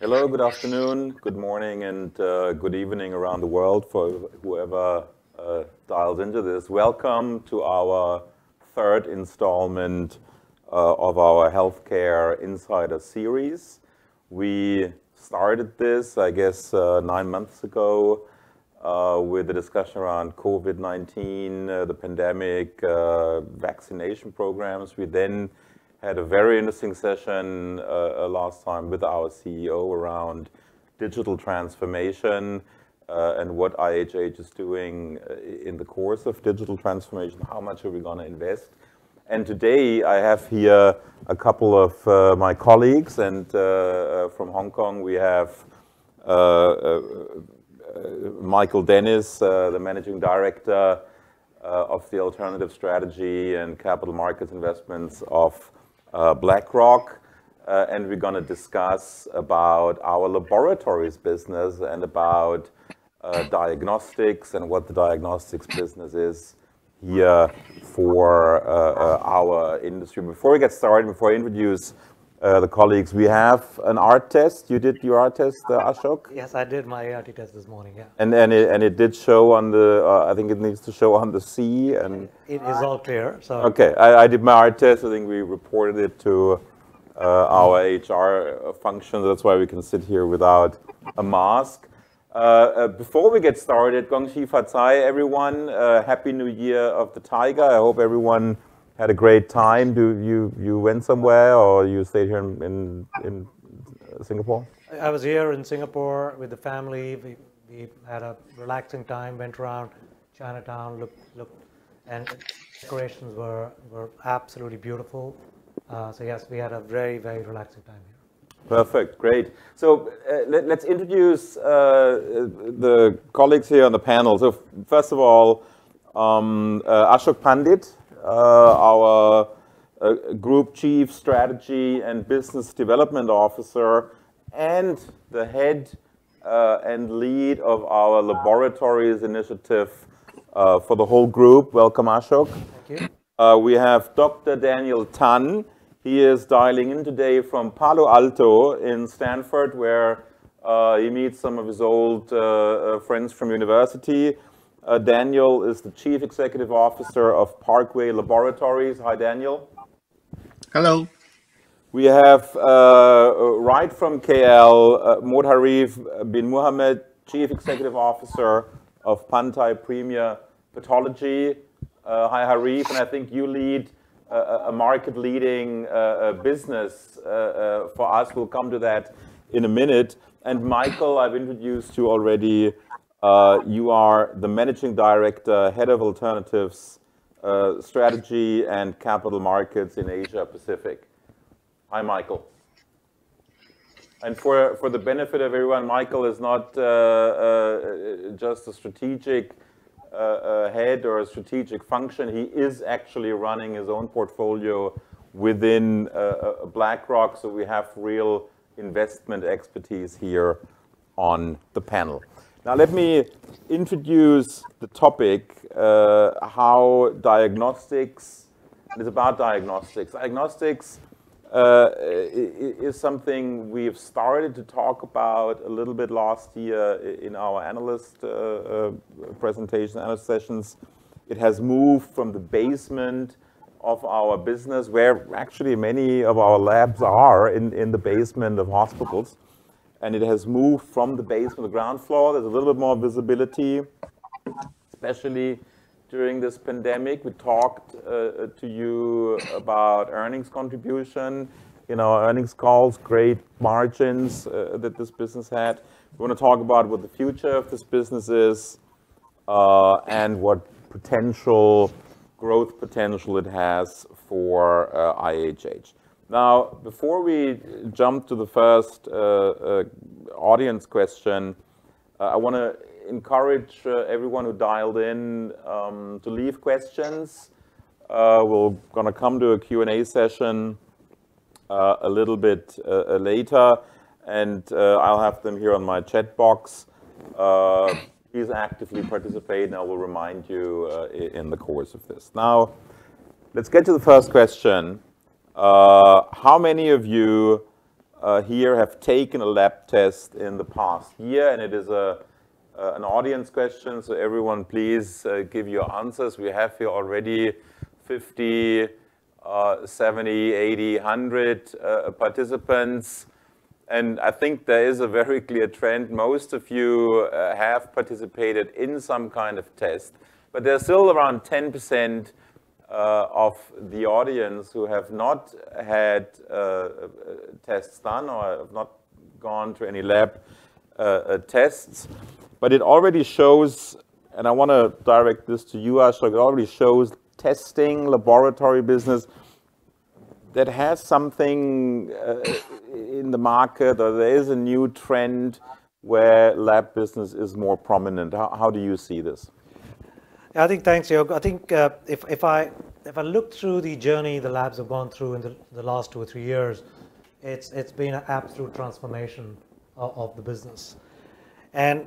Hello, good afternoon, good morning, and uh, good evening around the world for whoever uh, dials into this. Welcome to our third installment uh, of our Healthcare Insider series. We started this, I guess, uh, nine months ago uh, with a discussion around COVID-19, uh, the pandemic, vaccination programs. We then had a very interesting session uh, uh last time with our CEO around digital transformation uh, and what IHH is doing uh, in the course of digital transformation. How much are we going to invest? And today I have here a couple of uh, my colleagues, and uh, from Hong Kong we have Michael Dennis, the managing director of the alternative strategy and capital markets investments of uh, BlackRock, uh, and we're going to discuss about our laboratories business and about uh, diagnostics and what the diagnostics business is here for our industry. Before we get started, before I introduce uh, the colleagues. We have an ART test. You did your ART test, uh, Ashok? Yes, I did my ART test this morning, yeah. And, and, it, and it did show on the, uh, I think it needs to show on the C. and It is all clear, so. Okay, I, I did my ART test. I think we reported it to uh, our HR function. That's why we can sit here without a mask. Uh, uh, before we get started, Gong Xi Fa Cai, everyone. Happy New Year of the Tiger. I hope everyone had a great time. Do you you went somewhere or you stayed here in in, in Singapore? I was here in Singapore with the family. We, we had a relaxing time. Went around Chinatown, looked looked, and decorations were were absolutely beautiful. Uh, so yes, we had a very very relaxing time here. Perfect, great. So uh, let, us introduce uh, the colleagues here on the panel. So first of all, um, uh, Ashok Pandit, our uh, Group Chief Strategy and Business Development Officer, and the head uh, and lead of our laboratories initiative for the whole group. Welcome, Ashok. Thank you. we have Dr. Daniel Tan. He is dialing in today from Palo Alto in Stanford, where uh, he meets some of his old uh, friends from university. Uh, Daniel is the Chief Executive Officer of Parkway Laboratories. Hi, Daniel. Hello. We have, uh, right from KL, uh, Modharif bin Muhammad, Chief Executive Officer of Pantai Premier Pathology. Uh, hi, Harif, and I think you lead a market-leading uh, uh, business uh, for us. We'll come to that in a minute. And Michael, I've introduced you already uh, you are the managing director, head of alternatives, uh, strategy and capital markets in Asia Pacific. Hi, Michael. And for, for the benefit of everyone, Michael is not uh, uh just a strategic uh, head or a strategic function. He is actually running his own portfolio within BlackRock, so we have real investment expertise here on the panel. Now let me introduce the topic, uh, how diagnostics, is about diagnostics. Diagnostics uh, is something we've started to talk about a little bit last year in our analyst uh, uh, presentation, analyst sessions. It has moved from the basement of our business, where actually many of our labs are in, in the basement of hospitals, and it has moved from the base to the ground floor. There's a little bit more visibility, especially during this pandemic. We talked uh, to you about earnings contribution, you know, earnings calls, great margins uh, that this business had. We want to talk about what the future of this business is uh, and what potential growth potential it has for IHH. Now, before we jump to the first uh, uh, audience question, uh, I want to encourage uh, everyone who dialed in um, to leave questions. Uh, we're going to come to a Q&A session uh, a little bit later, and I'll have them here on my chat box. please actively participate, and I will remind you in the course of this. Now, let's get to the first question. Uh, how many of you uh, here have taken a lab test in the past year, and it is a, uh, an audience question, so everyone please uh, give your answers. We have here already 50, uh, 70, 80, 100 uh, participants. And I think there is a very clear trend. Most of you have participated in some kind of test, but there's still around 10% uh, of the audience who have not had uh, uh tests done or have not gone to any lab uh, uh, tests. But it already shows, and I want to direct this to you, Ashok, it already shows testing, laboratory business that has something uh, in the market or there is a new trend where lab business is more prominent. How, how do you see this? I think thanks, Jörg. I think uh, if, if I if I look through the journey the labs have gone through in the, the last two or three years, it's it's been an absolute transformation of, of the business, and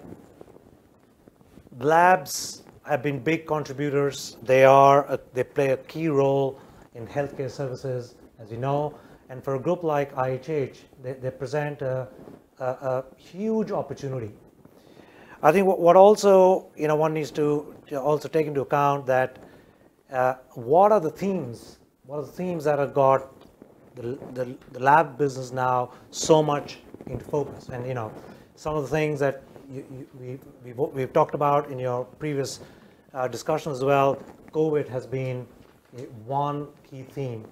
labs have been big contributors. They are a, they play a key role in healthcare services as you know. And for a group like IHH, they, they present a, a, a, huge opportunity. I think what, also, you know, one needs to, also take into account that uh, what are the themes, what are the themes that have got the, the, the, lab business now so much into focus? And, you know, some of the things that you, you, we, we've, we've talked about in your previous uh, discussions as well, COVID has been one key theme.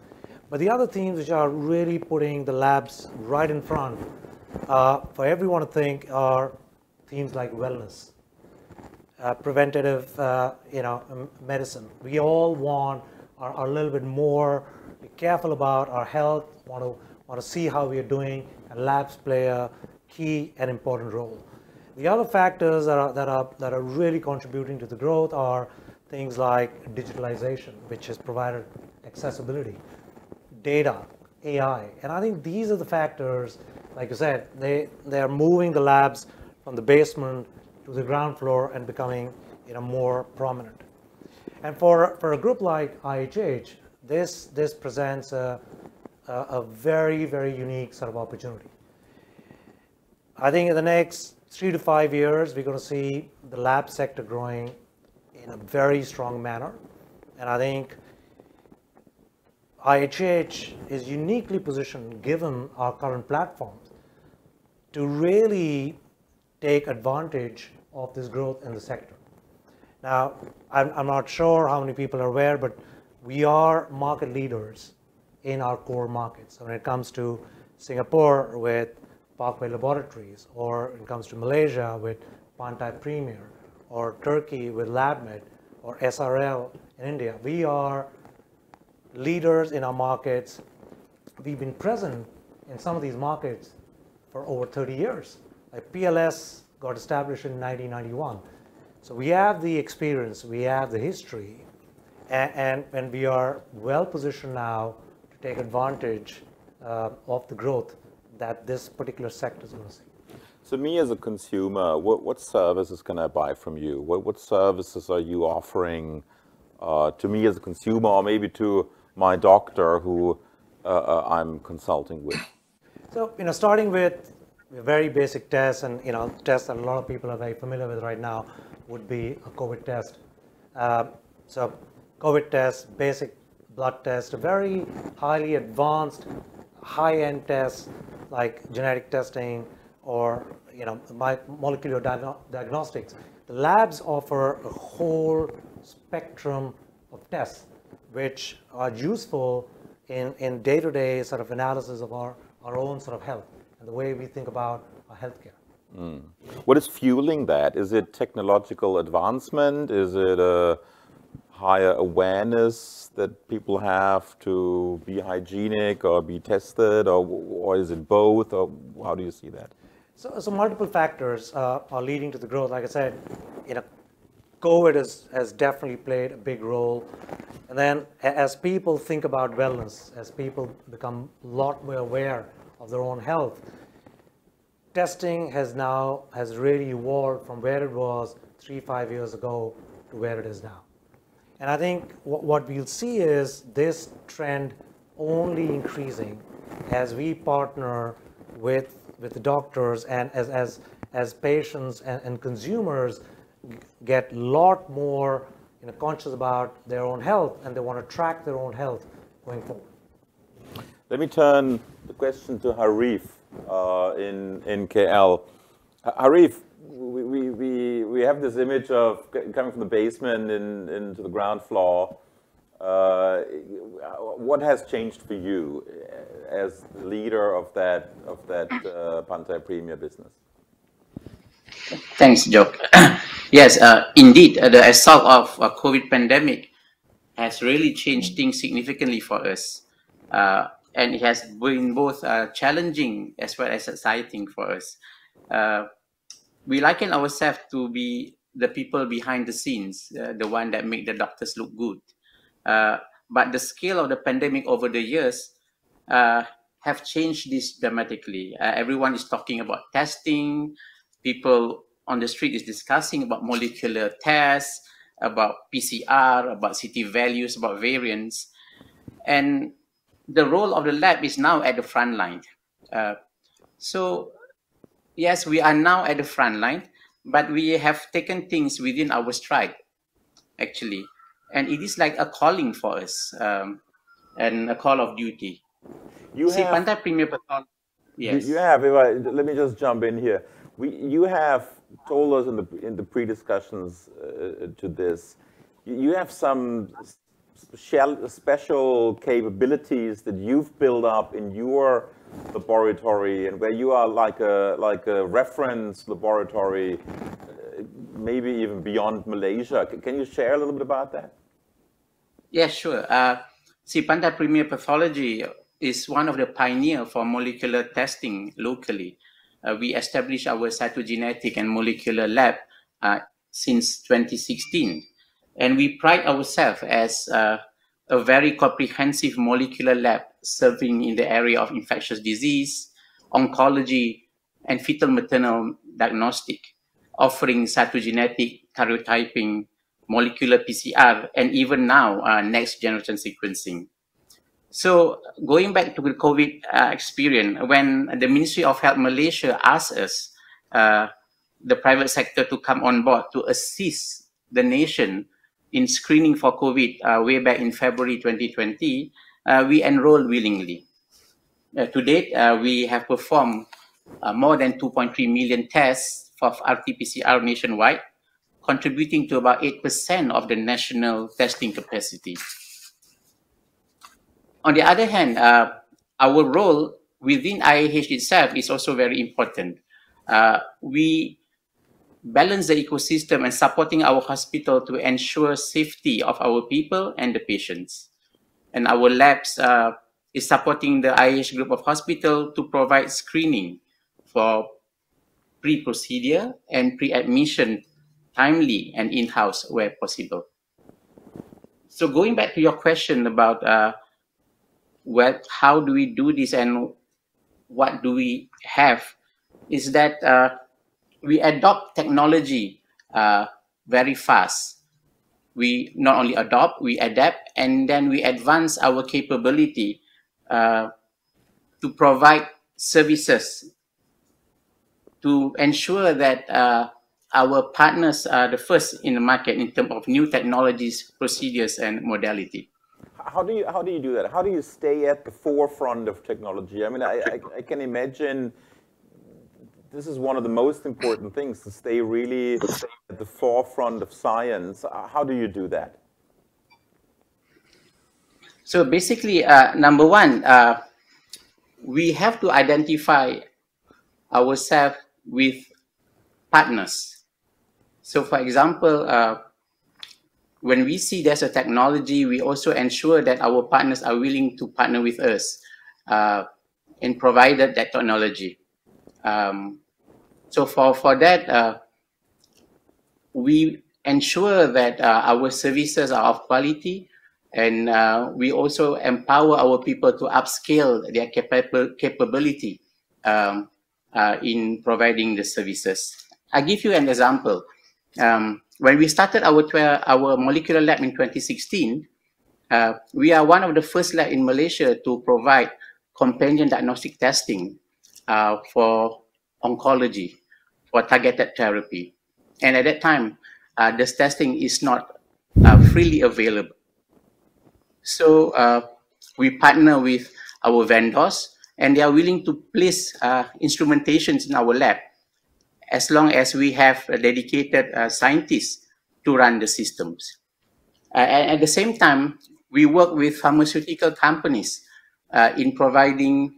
But the other themes which are really putting the labs right in front uh, for everyone to think are themes like wellness, uh, preventative, uh, you know, medicine. We all want are, are, a little bit more careful about our health, want to want to see how we are doing, and labs play a key and important role. The other factors that are, that are, that are really contributing to the growth are things like digitalization, which has provided accessibility data, AI. And I think these are the factors, like you said, they, they are moving the labs from the basement to the ground floor and becoming you know, more prominent. And for, for a group like IHH, this, this presents a, a, a very, very unique sort of opportunity. I think in the next three to five years, we're going to see the lab sector growing in a very strong manner. And I think IHH is uniquely positioned, given our current platforms, to really take advantage of this growth in the sector. Now, I'm, I'm not sure how many people are aware, but we are market leaders in our core markets. when it comes to Singapore with Parkway Laboratories, or when it comes to Malaysia with Pantai Premier, or Turkey with LabMed, or SRL in India, we are leaders in our markets. We've been present in some of these markets for over 30 years. Like PLS got established in 1991. So we have the experience, we have the history, and, and, and we are well positioned now to take advantage uh, of the growth that this particular sector is going to see. So me as a consumer, what, what services can I buy from you? What, what services are you offering uh, to me as a consumer or maybe to my doctor who uh, uh, I'm consulting with? So, you know, starting with a very basic tests and, you know, tests that a lot of people are very familiar with right now would be a COVID test. Uh, so COVID test, basic blood test, very highly advanced, high-end tests like genetic testing or, you know, molecular diagnostics. The labs offer a whole spectrum of tests which are useful in, in day-to-day sort of analysis of our, our own sort of health and the way we think about our healthcare. Mm. What is fueling that? Is it technological advancement? Is it a higher awareness that people have to be hygienic or be tested, or, or is it both, or how do you see that? So, so multiple factors uh, are leading to the growth. Like I said, you know, COVID has, has definitely played a big role. And then as people think about wellness, as people become a lot more aware of their own health, testing has now has really evolved from where it was three, five years ago to where it is now. And I think what, we'll see is this trend only increasing as we partner with with the doctors and as as as patients and, and consumers get a lot more you know, conscious about their own health and they want to track their own health going forward. Let me turn the question to Harif uh, in, in KL. Harif, we, we, we, have this image of coming from the basement in, into the ground floor. Uh, what has changed for you as leader of that, of that uh, Pantai Premier business? Thanks, Joe. yes, uh, indeed, uh, the assault of uh, COVID pandemic has really changed things significantly for us. Uh, and it has been both uh, challenging as well as exciting for us. Uh, we liken ourselves to be the people behind the scenes, the one that make the doctors look good. but the scale of the pandemic over the years have changed this dramatically. everyone is talking about testing, people on the street is discussing about molecular tests, about PCR, about CT values, about variants. And the role of the lab is now at the front line. Uh, so, yes, we are now at the front line, but we have taken things within our stride, actually. And it is like a calling for us um, and a call of duty. You See, have, Pantai Premier Yes. You have, let me just jump in here. We, you have told us in the in the pre-discussions uh, to this, you have some special, special capabilities that you've built up in your laboratory and where you are like a like a reference laboratory, uh, maybe even beyond Malaysia. Can you share a little bit about that? Yeah, sure. Uh, see, Pantai Premier Pathology is one of the pioneer for molecular testing locally uh, we established our cytogenetic and molecular lab uh, since 2016. And we pride ourselves as uh, a very comprehensive molecular lab serving in the area of infectious disease, oncology, and fetal maternal diagnostic, offering cytogenetic, karyotyping, molecular PCR, and even now uh, next generation sequencing. So going back to the COVID uh, experience, when the Ministry of Health Malaysia asked us, uh, the private sector to come on board to assist the nation in screening for COVID uh, way back in February 2020, uh, we enrolled willingly. Uh, to date, we have performed more than 2.3 million tests for RT-PCR nationwide, contributing to about 8% of the national testing capacity. On the other hand, uh, our role within IHH itself is also very important. Uh, we balance the ecosystem and supporting our hospital to ensure safety of our people and the patients. And our labs uh, is supporting the IHH group of hospital to provide screening for pre-procedure and pre-admission timely and in-house where possible. So going back to your question about uh, what how do we do this and what do we have is that uh, we adopt technology uh, very fast we not only adopt we adapt and then we advance our capability uh, to provide services to ensure that uh, our partners are the first in the market in terms of new technologies procedures and modality how do you how do you do that? How do you stay at the forefront of technology? I mean, I, I, I, can imagine this is one of the most important things to stay really at the forefront of science. How do you do that? So basically, uh, number one, uh, we have to identify ourselves with partners. So, for example, uh, when we see there's a technology, we also ensure that our partners are willing to partner with us uh, and provide that technology. Um, so for, for that, uh, we ensure that uh, our services are of quality and uh, we also empower our people to upscale their capab capability um, uh, in providing the services. i give you an example. Um, when we started our, our molecular lab in 2016, uh, we are one of the first lab in Malaysia to provide companion diagnostic testing uh, for oncology, for targeted therapy. And at that time, uh, this testing is not uh, freely available. So uh, we partner with our vendors and they are willing to place uh, instrumentations in our lab as long as we have dedicated uh, scientists to run the systems. Uh, and at the same time, we work with pharmaceutical companies in providing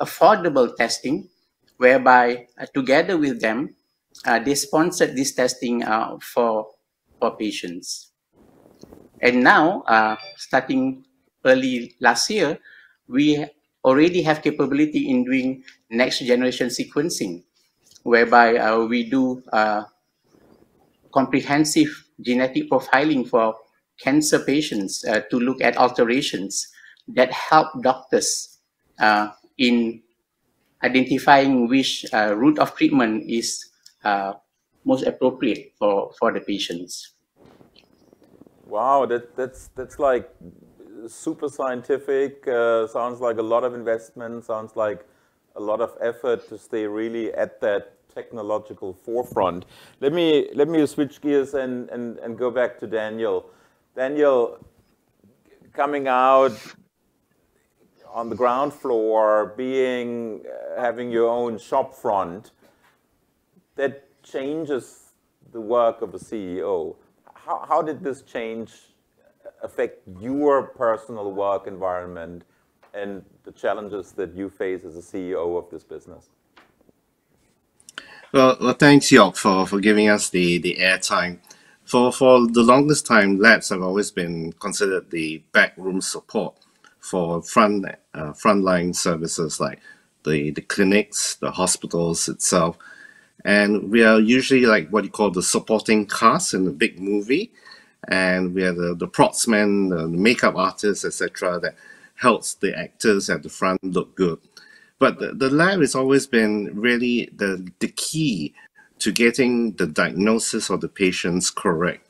affordable testing, whereby uh, together with them, uh, they sponsored this testing for, for patients. And now, starting early last year, we already have capability in doing next generation sequencing, whereby uh, we do uh, comprehensive genetic profiling for cancer patients uh, to look at alterations that help doctors uh, in identifying which uh, route of treatment is uh, most appropriate for, for the patients. Wow, that, that's, that's like super scientific, uh, sounds like a lot of investment, sounds like a lot of effort to stay really at that technological forefront. Let me, let me switch gears and, and, and go back to Daniel. Daniel, coming out on the ground floor, being, uh, having your own shop front, that changes the work of a CEO. How, how did this change affect your personal work environment and the challenges that you face as a CEO of this business? Well, well thanks, Jörg, for, for giving us the, the airtime. For, for the longest time, labs have always been considered the backroom support for front uh, frontline services like the, the clinics, the hospitals itself. And we are usually like what you call the supporting cast in a big movie and we are the, the props-men, the, makeup artists, etc., that helps the actors at the front look good. But the, the lab has always been really the, the key to getting the diagnosis of the patients correct.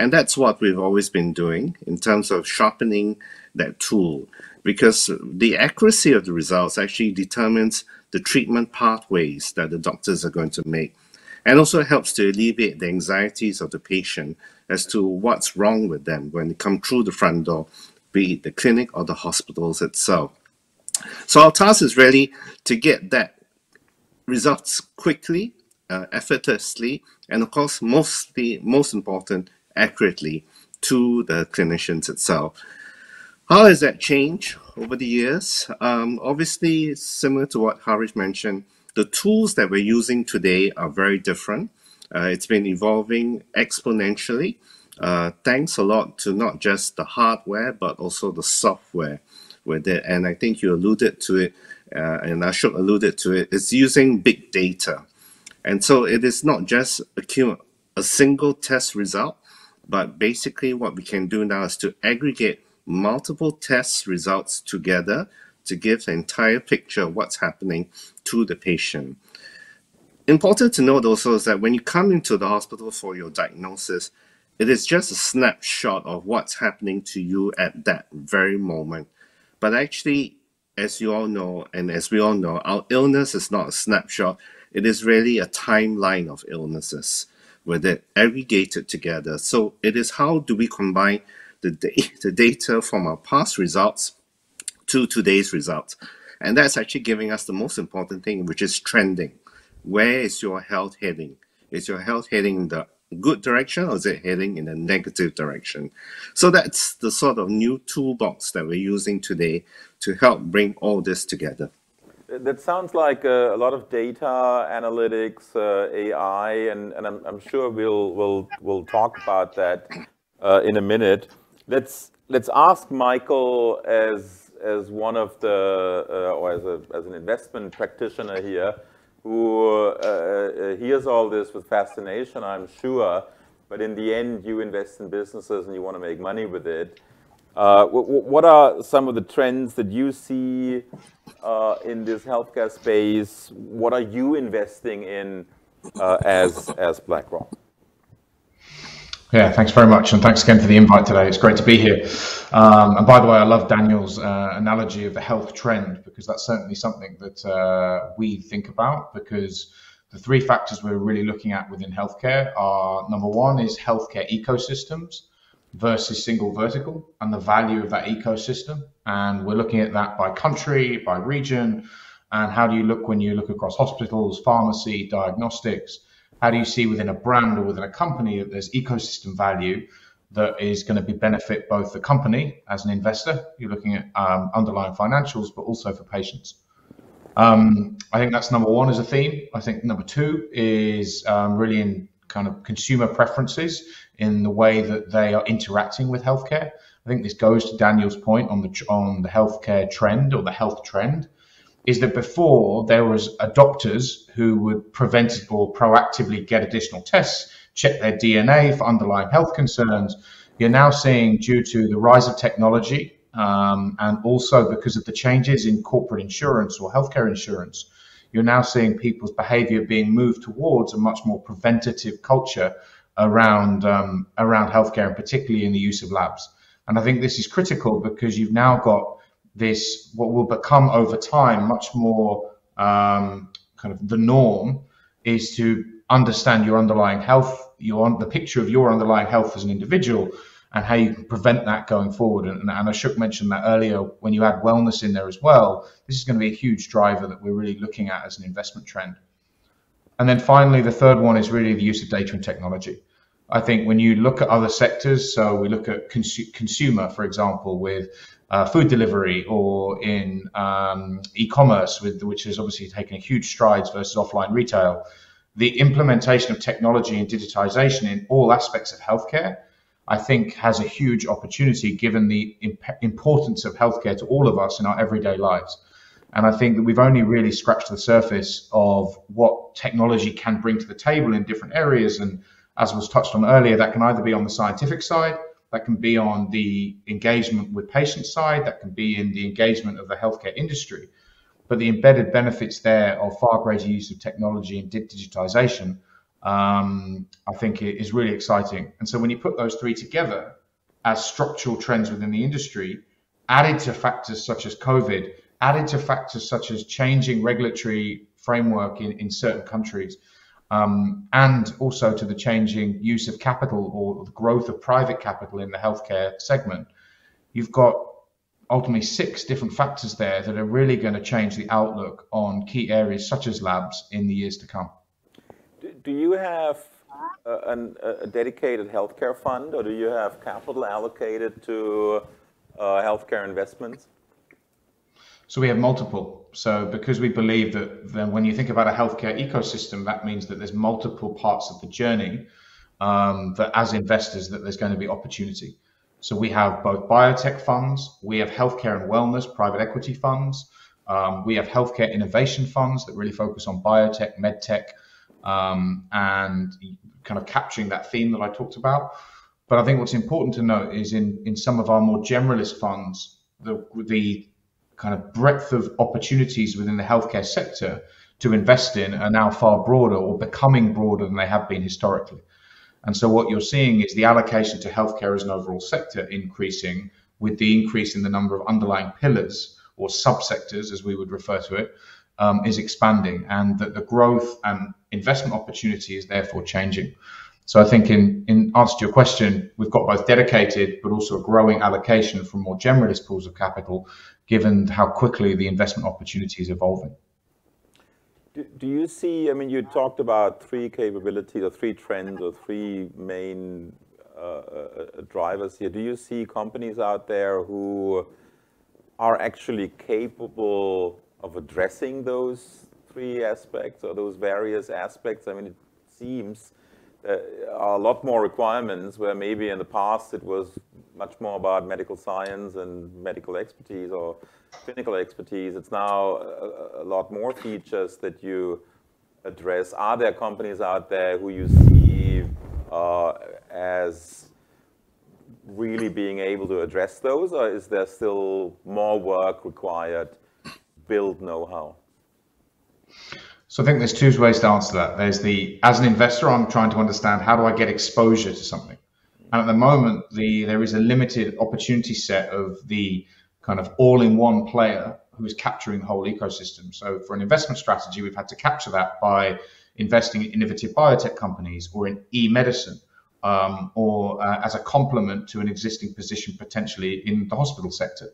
And that's what we've always been doing in terms of sharpening that tool, because the accuracy of the results actually determines the treatment pathways that the doctors are going to make and also helps to alleviate the anxieties of the patient as to what's wrong with them when they come through the front door, be it the clinic or the hospitals itself. So our task is really to get that results quickly, uh, effortlessly, and of course, mostly, most important, accurately to the clinicians itself. How has that changed over the years? Um, obviously, similar to what Harish mentioned, the tools that we're using today are very different. Uh, it's been evolving exponentially. Uh, thanks a lot to not just the hardware, but also the software with it. And I think you alluded to it, uh, and Ashok alluded to it. It's using big data. And so it is not just a, a single test result, but basically what we can do now is to aggregate multiple test results together to give the entire picture of what's happening to the patient. Important to note also is that when you come into the hospital for your diagnosis, it is just a snapshot of what's happening to you at that very moment. But actually, as you all know, and as we all know, our illness is not a snapshot. It is really a timeline of illnesses with it aggregated together. So it is how do we combine the, the data from our past results to today's results. And that's actually giving us the most important thing, which is trending. Where is your health heading? Is your health heading in the good direction or is it heading in a negative direction? So that's the sort of new toolbox that we're using today to help bring all this together. That sounds like a, a lot of data analytics, uh, AI, and, and I'm, I'm, sure we'll, we'll, we'll talk about that uh, in a minute. Let's, let's ask Michael as as one of the, uh, or as, a, as an investment practitioner here, who uh, uh, hears all this with fascination, I'm sure, but in the end, you invest in businesses and you want to make money with it. Uh, what are some of the trends that you see uh, in this healthcare space? What are you investing in uh, as, as BlackRock? Yeah, thanks very much, and thanks again for the invite today. It's great to be here. Um, and by the way, I love Daniel's uh, analogy of the health trend because that's certainly something that uh, we think about. Because the three factors we're really looking at within healthcare are number one is healthcare ecosystems versus single vertical and the value of that ecosystem. And we're looking at that by country, by region, and how do you look when you look across hospitals, pharmacy, diagnostics how do you see within a brand or within a company that there's ecosystem value that is going to be benefit both the company as an investor, you're looking at um, underlying financials, but also for patients. Um, I think that's number one as a theme. I think number two is um, really in kind of consumer preferences in the way that they are interacting with healthcare. I think this goes to Daniel's point on the on the healthcare trend or the health trend is that before there was doctors who would prevent or proactively get additional tests, check their DNA for underlying health concerns. You're now seeing due to the rise of technology um, and also because of the changes in corporate insurance or healthcare insurance, you're now seeing people's behavior being moved towards a much more preventative culture around um, around healthcare and particularly in the use of labs. And I think this is critical because you've now got this what will become over time much more um, kind of the norm is to understand your underlying health, your the picture of your underlying health as an individual, and how you can prevent that going forward. And, and Ashok mentioned that earlier when you add wellness in there as well. This is going to be a huge driver that we're really looking at as an investment trend. And then finally, the third one is really the use of data and technology. I think when you look at other sectors, so we look at consu- consumer, for example, with uh, food delivery or in um, e-commerce, with which has obviously taken huge strides versus offline retail. The implementation of technology and digitization in all aspects of healthcare, I think, has a huge opportunity given the imp- importance of healthcare to all of us in our everyday lives. And I think that we've only really scratched the surface of what technology can bring to the table in different areas. And as was touched on earlier, that can either be on the scientific side that can be on the engagement with patient side, that can be in the engagement of the healthcare industry. But the embedded benefits there of far greater use of technology and digitization, um, I think is really exciting. And so when you put those three together as structural trends within the industry, added to factors such as COVID, added to factors such as changing regulatory framework in, in certain countries, um, and also to the changing use of capital or the growth of private capital in the healthcare segment, you've got ultimately six different factors there that are really going to change the outlook on key areas such as labs in the years to come. Do you have a, a dedicated healthcare fund or do you have capital allocated to uh, healthcare investments? So we have multiple. So because we believe that then when you think about a healthcare ecosystem, that means that there's multiple parts of the journey um, that as investors that there's going to be opportunity. So we have both biotech funds, we have healthcare and wellness private equity funds, um, we have healthcare innovation funds that really focus on biotech, medtech, um, and kind of capturing that theme that I talked about. But I think what's important to note is in in some of our more generalist funds, the the kind of breadth of opportunities within the healthcare sector to invest in are now far broader or becoming broader than they have been historically. And so what you're seeing is the allocation to healthcare as an overall sector increasing with the increase in the number of underlying pillars or subsectors, as we would refer to it, um, is expanding and that the growth and investment opportunity is therefore changing. So I think in, in answer to your question, we've got both dedicated but also a growing allocation from more generalist pools of capital given how quickly the investment opportunity is evolving. Do, do you see, I mean, you talked about three capabilities or three trends or three main uh, uh, drivers here. Do you see companies out there who are actually capable of addressing those three aspects or those various aspects? I mean, it seems there are a lot more requirements where maybe in the past it was much more about medical science and medical expertise or clinical expertise. It's now a, a, lot more features that you address. Are there companies out there who you see uh, as really being able to address those, or is there still more work required, build know-how? So I think there's two ways to answer that. There's the, as an investor, I'm trying to understand how do I get exposure to something. And at the moment, the there is a limited opportunity set of the kind of all-in-one player who is capturing the whole ecosystem. So for an investment strategy, we've had to capture that by investing in innovative biotech companies or in e-medicine um, or uh, as a complement to an existing position potentially in the hospital sector.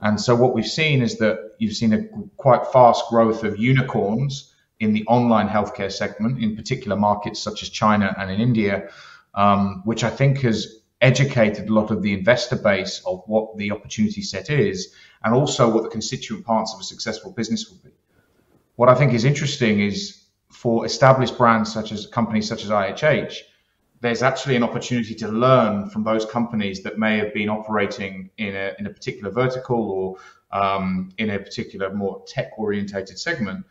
And so what we've seen is that you've seen a quite fast growth of unicorns in the online healthcare segment, in particular markets such as China and in India, um, which I think has educated a lot of the investor base of what the opportunity set is and also what the constituent parts of a successful business will be. What I think is interesting is for established brands such as companies such as IHH, there's actually an opportunity to learn from those companies that may have been operating in a, in a particular vertical or um, in a particular more tech orientated segment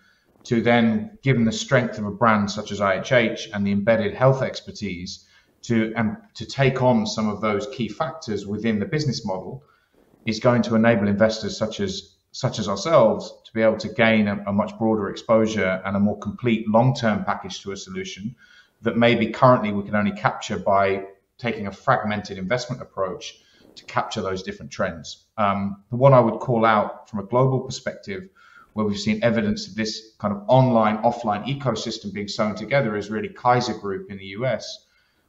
to then given the strength of a brand such as IHH and the embedded health expertise to and to take on some of those key factors within the business model is going to enable investors such as such as ourselves to be able to gain a, a much broader exposure and a more complete long-term package to a solution that maybe currently we can only capture by taking a fragmented investment approach to capture those different trends. Um, the one I would call out from a global perspective, where we've seen evidence of this kind of online offline ecosystem being sewn together, is really Kaiser Group in the US.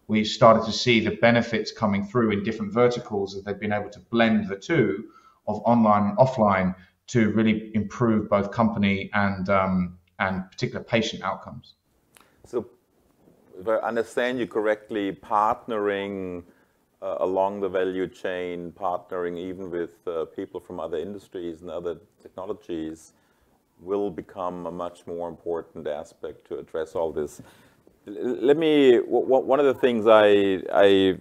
We've started to see the benefits coming through in different verticals as they've been able to blend the two of online and offline to really improve both company and um, and particular patient outcomes. So if I understand you correctly, partnering uh, along the value chain, partnering even with uh, people from other industries and other technologies will become a much more important aspect to address all this. Let me, one of the things I, I,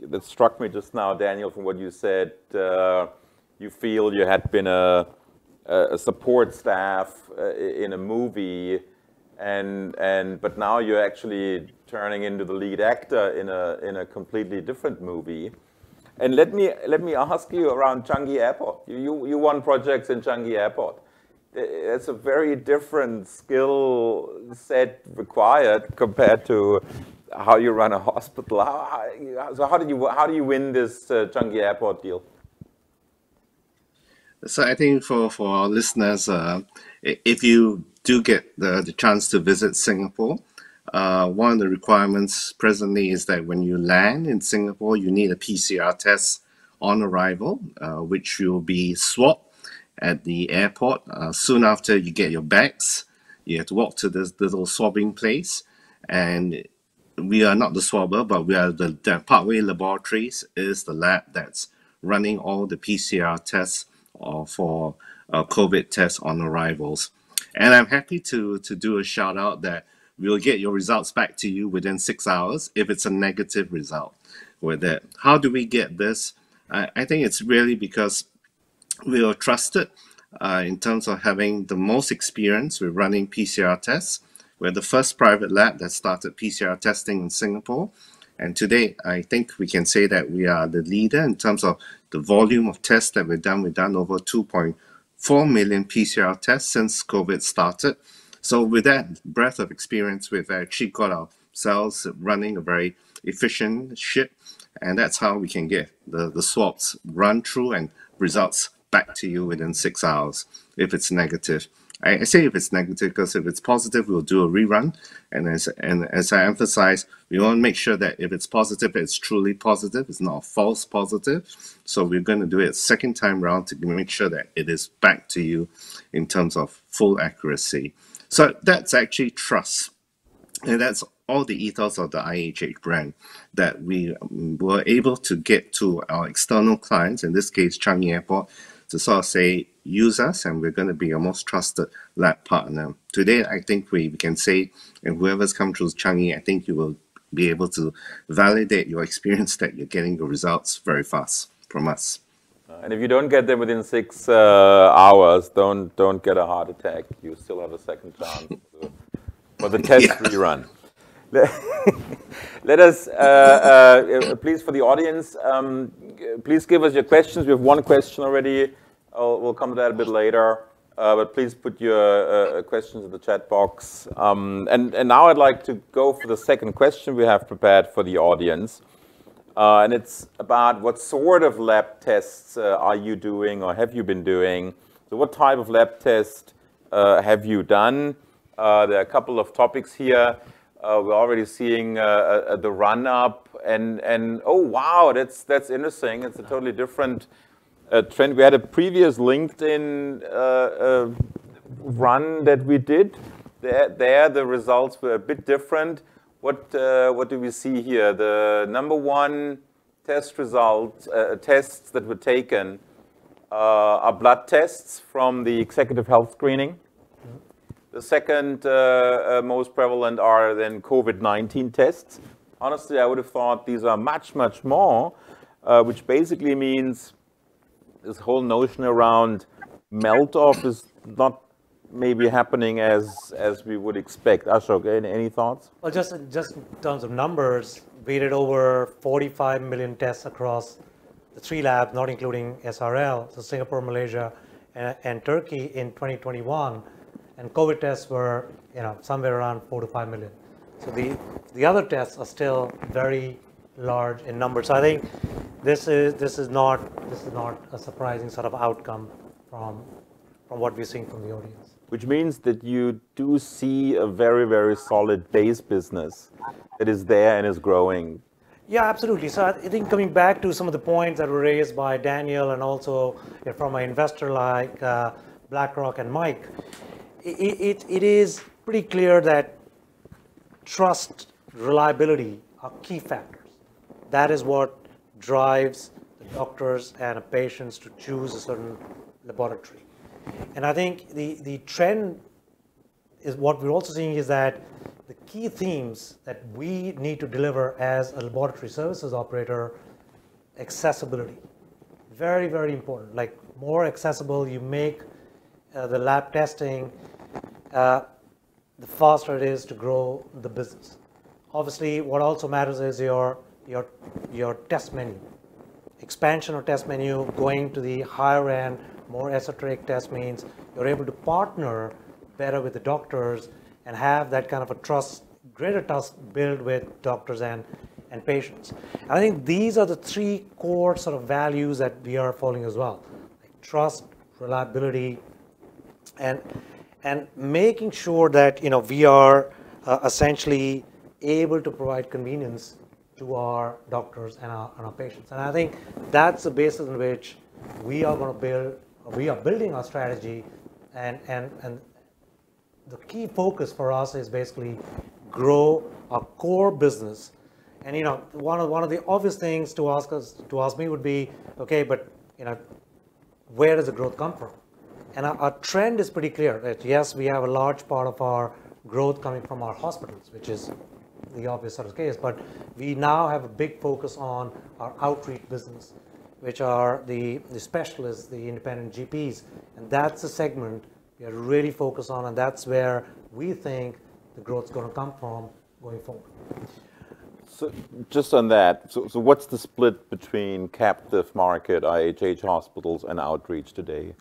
that struck me just now, Daniel, from what you said, uh, you feel you had been a, a support staff uh, in a movie and and but now you're actually turning into the lead actor in a in a completely different movie. And let me let me ask you around Changi Airport. You you, you won projects in Changi Airport. It's a very different skill set required compared to how you run a hospital. How, how, so how did you how do you win this uh, Changi Airport deal? So I think for for our listeners, uh, if you do get the, the chance to visit Singapore, uh, one of the requirements presently is that when you land in Singapore, you need a PCR test on arrival, uh, which will be swabbed at the airport. Uh, soon after you get your bags, you have to walk to this little swabbing place. And we are not the swabber, but we are the, the Parkway Laboratories is the lab that's running all the PCR tests uh, for uh, COVID tests on arrivals. And I'm happy to, to do a shout out that we'll get your results back to you within six hours if it's a negative result with it. How do we get this? I, I think it's really because we are trusted uh, in terms of having the most experience with running PCR tests. We're the first private lab that started PCR testing in Singapore. And today, I think we can say that we are the leader in terms of the volume of tests that we've done. We've done over 2.5 4 million PCR tests since COVID started. So with that breadth of experience, we've actually got ourselves running a very efficient ship. And that's how we can get the, the swabs run through and results back to you within six hours if it's negative. I, say if it's negative because if it's positive, we'll do a rerun. And as and as I emphasize, we want to make sure that if it's positive, it's truly positive. It's not a false positive. So we're going to do it second time round to make sure that it is back to you in terms of full accuracy. So that's actually trust. And that's all the ethos of the IHH brand that we were able to get to our external clients, in this case, Changi Airport, to sort of say, use us and we're going to be your most trusted lab partner. Today, I think we, we can say, and whoever's come through Changi, I think you will be able to validate your experience that you're getting the results very fast from us. And if you don't get them within six uh, hours, don't don't get a heart attack. You still have a second chance for the test yeah. rerun. Let us, uh, uh, please, for the audience, um, please give us your questions. We have one question already. I'll, we'll come to that a bit later. Uh, but please put your uh, questions in the chat box. Um, and, and now I'd like to go for the second question we have prepared for the audience. Uh, and it's about what sort of lab tests uh, are you doing or have you been doing? So what type of lab test have you done? There are a couple of topics here. Uh, we're already seeing uh, the run up and, and oh wow, that's, that's interesting. It's a totally different trend. We had a previous LinkedIn run that we did. There, there the results were a bit different. What, uh, what do we see here? The number one test results, uh, tests that were taken uh, are blood tests from the executive health screening. The second uh, uh, most prevalent are then COVID-19 tests. Honestly, I would have thought these are much, much more, uh, which basically means this whole notion around melt off is not maybe happening as as we would expect. Ashok, any, any thoughts? Well, just just in terms of numbers, we did over 45 million tests across the three labs, not including SRL, so Singapore, Malaysia, and, and Turkey in 2021, and COVID tests were you know somewhere around four to five million. So the the other tests are still very large in numbers. So I think this is this is not this is not a surprising sort of outcome from from what we're seeing from the audience which means that you do see a very, very solid base business that is there and is growing. Yeah, absolutely. So I think coming back to some of the points that were raised by Daniel and also from an investor like uh, BlackRock and Mike, it, it, it is pretty clear that trust, reliability are key factors. That is what drives the doctors and the patients to choose a certain laboratory. And I think the, the trend is what we're also seeing is that the key themes that we need to deliver as a laboratory services operator, accessibility, very, very important. Like more accessible you make uh, the lab testing, uh, the faster it is to grow the business. Obviously, what also matters is your, your, your test menu. Expansion of test menu, going to the higher end, more esoteric test means you're able to partner better with the doctors and have that kind of a trust, greater trust built with doctors and, and patients. And I think these are the three core sort of values that we are following as well. Like trust, reliability, and, and making sure that you know, we are uh, essentially able to provide convenience to our doctors and our, and our patients. And I think that's the basis on which we are going to build we are building our strategy and, and, and the key focus for us is basically grow our core business. And you know, one of one of the obvious things to ask us to ask me would be, okay, but you know, where does the growth come from? And our, our trend is pretty clear that yes, we have a large part of our growth coming from our hospitals, which is the obvious sort of case, but we now have a big focus on our outreach business which are the, the specialists, the independent GPs. And that's the segment we are really focused on, and that's where we think the growth is going to come from going forward. So just on that, so, so what's the split between captive market, IHH hospitals, and outreach today?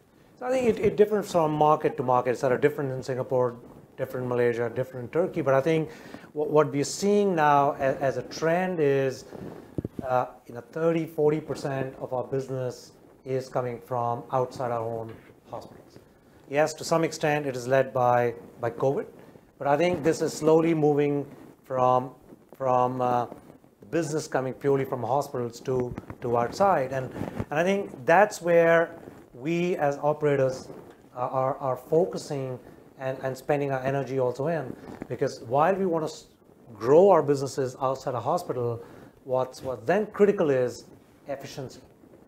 I think it, it differs from market to market. It's sort of different in Singapore, different in Malaysia, different in Turkey. But I think what, what we're seeing now as, as a trend is uh, you know, 30, 40% of our business is coming from outside our own hospitals. Yes, to some extent it is led by, by COVID, but I think this is slowly moving from, from uh, business coming purely from hospitals to, to outside. And, and I think that's where we as operators are, are focusing and, and spending our energy also in. Because while we want to grow our businesses outside a hospital, What's, what then critical is efficiency.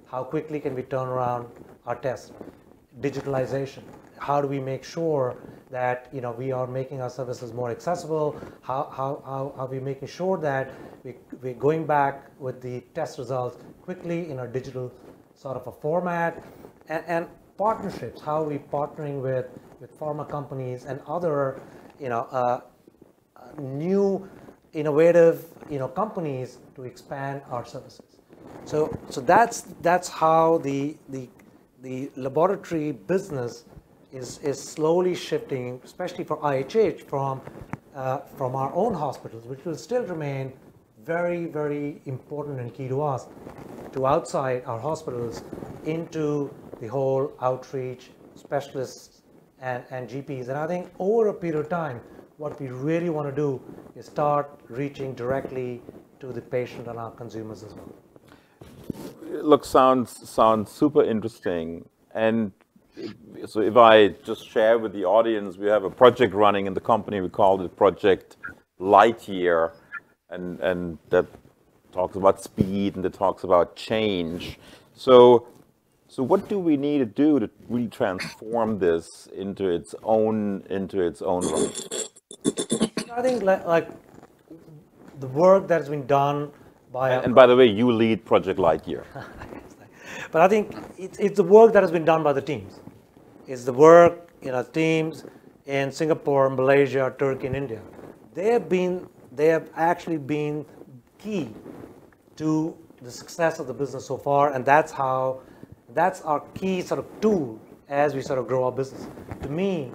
How quickly can we turn around our tests? Digitalization. How do we make sure that you know we are making our services more accessible? How, how, how are we making sure that we, we're going back with the test results quickly in a digital sort of a format? And, and partnerships. How are we partnering with, with pharma companies and other you know uh, new innovative you know, companies to expand our services. So, so that's, that's how the, the, the laboratory business is, is slowly shifting, especially for IHH, from, uh, from our own hospitals, which will still remain very, very important and key to us to outside our hospitals into the whole outreach specialists and, and GPs. And I think over a period of time, what we really want to do is start reaching directly to the patient and our consumers as well. Look, sounds sounds super interesting. And so if I just share with the audience, we have a project running in the company. We call it Project Lightyear, and and that talks about speed and it talks about change. So so what do we need to do to really transform this into its own into its own right? I think like, like the work that has been done by and, and by the way, you lead Project Lightyear. but I think it's, it's the work that has been done by the teams. It's the work in our teams in Singapore, Malaysia, Turkey, and India. They have been they have actually been key to the success of the business so far, and that's how that's our key sort of tool as we sort of grow our business. To me,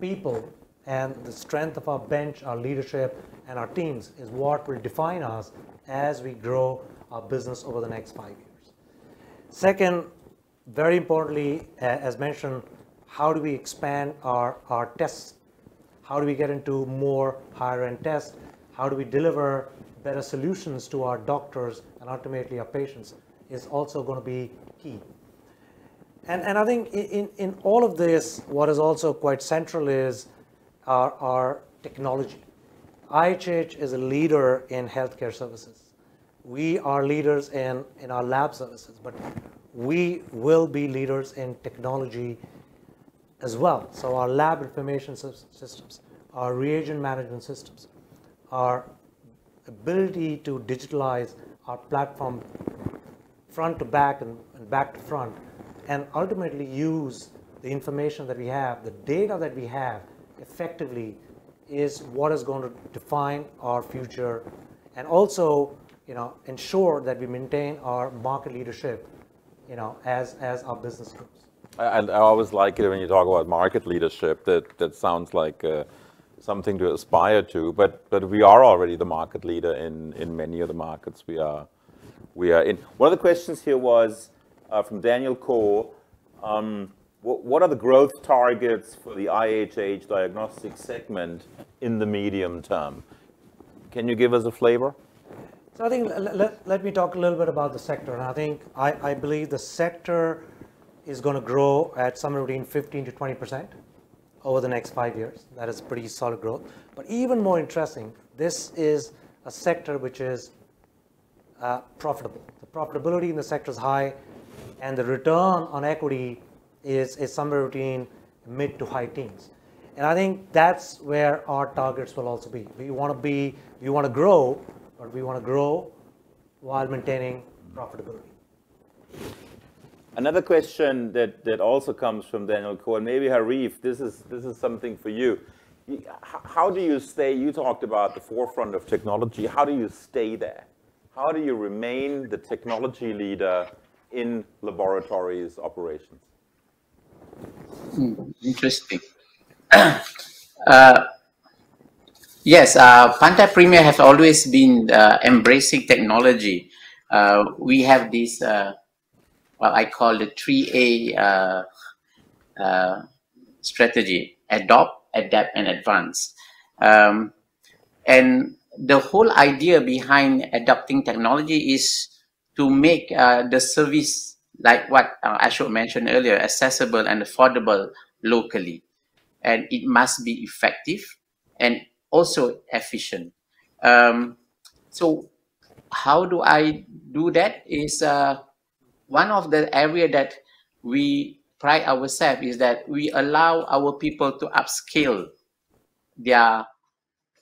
people and the strength of our bench, our leadership, and our teams is what will define us as we grow our business over the next five years. Second, very importantly, as mentioned, how do we expand our, our tests? How do we get into more higher end tests? How do we deliver better solutions to our doctors and ultimately our patients is also going to be key. And, and I think in, in all of this, what is also quite central is our, our technology. IHH is a leader in healthcare services. We are leaders in, in our lab services, but we will be leaders in technology as well. So our lab information systems, our reagent management systems, our ability to digitalize our platform front to back and, and back to front, and ultimately use the information that we have, the data that we have effectively is what is going to define our future and also you know ensure that we maintain our market leadership you know as as our business grows and I always like it when you talk about market leadership. That that sounds like uh, something to aspire to. But but we are already the market leader in in many of the markets we are we are in. One of the questions here was uh, from Daniel Cole. Um, what, what are the growth targets for the IHH diagnostic segment in the medium term? Can you give us a flavor? So I think let, let me talk a little bit about the sector. And I think I, I believe the sector is going to grow at somewhere between 15 to 20 percent over the next five years. That is pretty solid growth. But even more interesting, this is a sector which is uh, profitable. The profitability in the sector is high, and the return on equity is, is somewhere between mid to high teens. And I think that's where our targets will also be. We want to be, we want to grow, but we want to grow while maintaining profitability. Another question that, that also comes from Daniel Cole, maybe Harif, this is, this is something for you. How do you stay, you talked about the forefront of technology, how do you stay there? How do you remain the technology leader in laboratories operations? Hmm, interesting. uh, yes, uh, Pantai Premier has always been uh, embracing technology. Uh, we have this uh, what I call the 3A uh, uh, strategy, adopt, adapt, and advance. Um, and the whole idea behind adopting technology is to make uh, the service, like what uh, Ashok mentioned earlier, accessible and affordable locally. And it must be effective and also efficient. Um, so how do I do that is uh, one of the area that we pride ourselves is that we allow our people to upscale their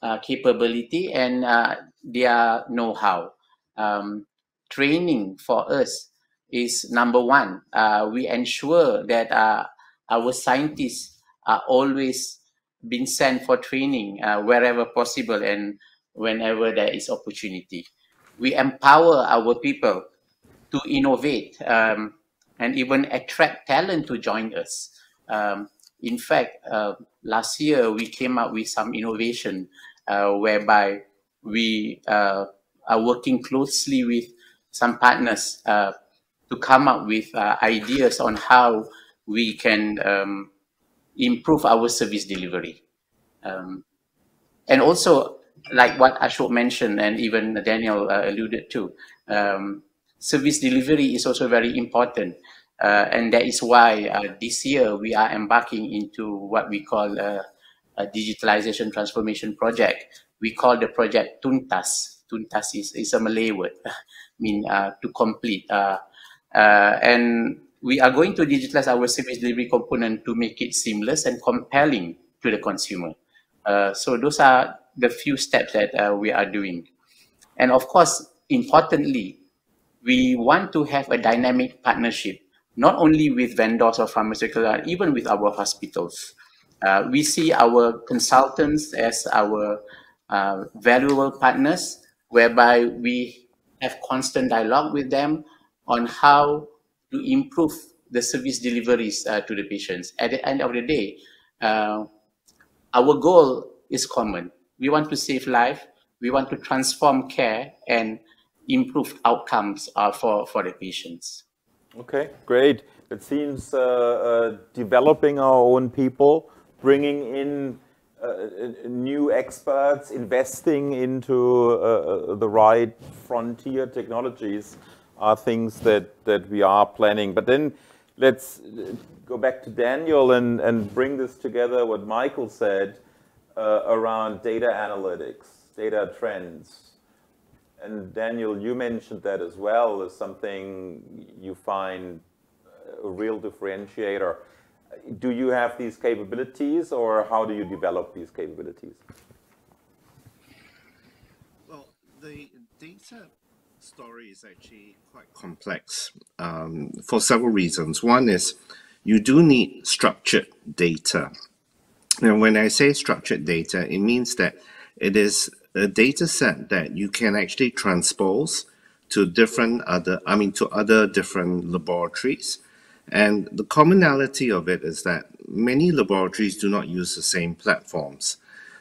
uh, capability and uh, their know-how. Um, training for us is number one. Uh, we ensure that uh, our scientists are always being sent for training uh, wherever possible and whenever there is opportunity. We empower our people to innovate um, and even attract talent to join us. Um, in fact, uh, last year we came up with some innovation uh, whereby we uh, are working closely with some partners uh, to come up with uh, ideas on how we can um, improve our service delivery. Um, and also, like what Ashok mentioned and even Daniel uh, alluded to, um, service delivery is also very important. Uh, and that is why uh, this year we are embarking into what we call a, a digitalization transformation project. We call the project Tuntas. Tuntas is, is a Malay word, mean uh, to complete. Uh, uh, and we are going to digitalize our service delivery component to make it seamless and compelling to the consumer. So those are the few steps that we are doing. And of course, importantly, we want to have a dynamic partnership, not only with vendors or pharmaceutical, even with our hospitals. Uh, we see our consultants as our uh, valuable partners, whereby we have constant dialogue with them on how to improve the service deliveries uh, to the patients. At the end of the day, uh, our goal is common. We want to save life. We want to transform care and improve outcomes uh, for, for the patients. Okay, great. It seems uh, uh, developing our own people, bringing in Uh, uh, new experts, investing into uh, uh, the right frontier technologies are things that, that we are planning. But then let's go back to Daniel and, and bring this together, what Michael said uh, around data analytics, data trends. And Daniel, you mentioned that as well as something you find a real differentiator. Do you have these capabilities or how do you develop these capabilities? Well, the data story is actually quite complex um, for several reasons. One is you do need structured data. Now, when I say structured data, it means that it is a data set that you can actually transpose to different other, I mean, to other different laboratories. And the commonality of it is that many laboratories do not use the same platforms.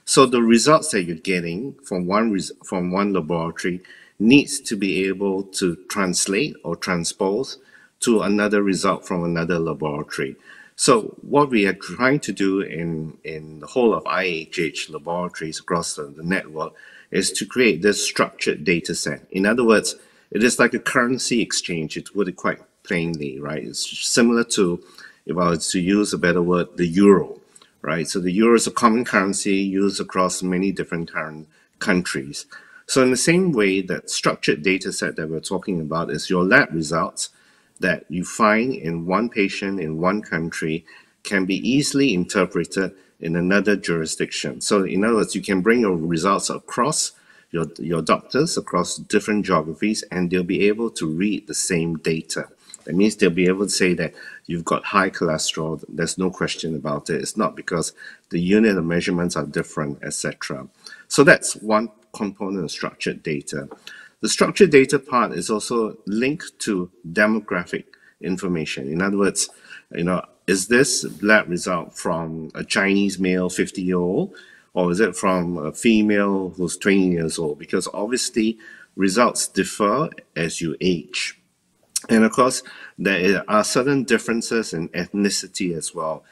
So the results that you're getting from one from one laboratory needs to be able to translate or transpose to another result from another laboratory. So what we are trying to do in, in the whole of IHH laboratories across the, the network is to create this structured data set. In other words, it is like a currency exchange, it quite plainly, right? It's similar to, if I was to use a better word, the euro, right? So the euro is a common currency used across many different countries. So in the same way that structured data set that we're talking about is your lab results that you find in one patient in one country can be easily interpreted in another jurisdiction. So in other words, you can bring your results across your, your doctors across different geographies and they'll be able to read the same data. That means they'll be able to say that you've got high cholesterol. There's no question about it. It's not because the unit of measurements are different, etc. So that's one component of structured data. The structured data part is also linked to demographic information. In other words, you know, is this lab result from a Chinese male 50 year old or is it from a female who's 20 years old? Because obviously results differ as you age. And of course, there are certain differences in ethnicity as well,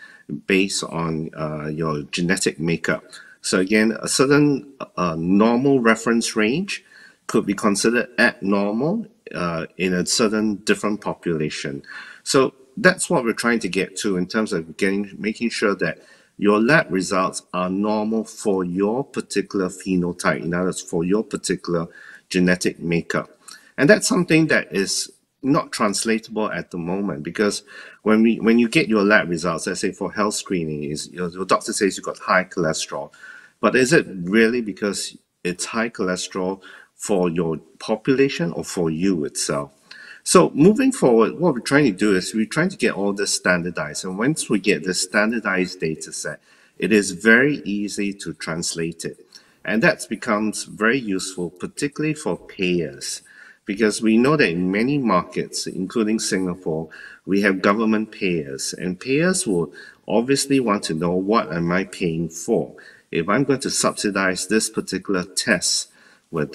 based on uh, your genetic makeup. So again, a certain uh, normal reference range could be considered abnormal uh, in a certain different population. So that's what we're trying to get to in terms of getting making sure that your lab results are normal for your particular phenotype, in other words, for your particular genetic makeup. And that's something that is not translatable at the moment because when we when you get your lab results, let's say for health screening, is your, your doctor says you've got high cholesterol. But is it really because it's high cholesterol for your population or for you itself? So moving forward, what we're trying to do is we're trying to get all this standardized. And once we get the standardized data set, it is very easy to translate it. And that becomes very useful, particularly for payers, because we know that in many markets, including Singapore, we have government payers, and payers will obviously want to know what am I paying for if I'm going to subsidize this particular test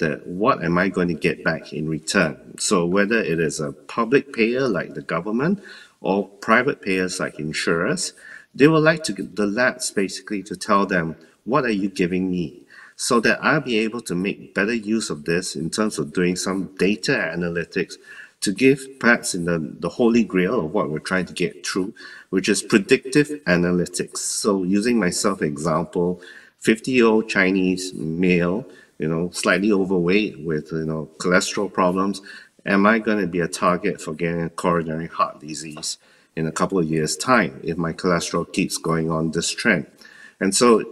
it, what am I going to get back in return? So whether it is a public payer like the government or private payers like insurers, they would like to the labs basically to tell them, what are you giving me? So that I'll be able to make better use of this in terms of doing some data analytics to give perhaps in the, the holy grail of what we're trying to get through, which is predictive analytics. So using myself example, 50 year old Chinese male you know, slightly overweight with, you know, cholesterol problems, am I going to be a target for getting coronary heart disease in a couple of years' time if my cholesterol keeps going on this trend? And so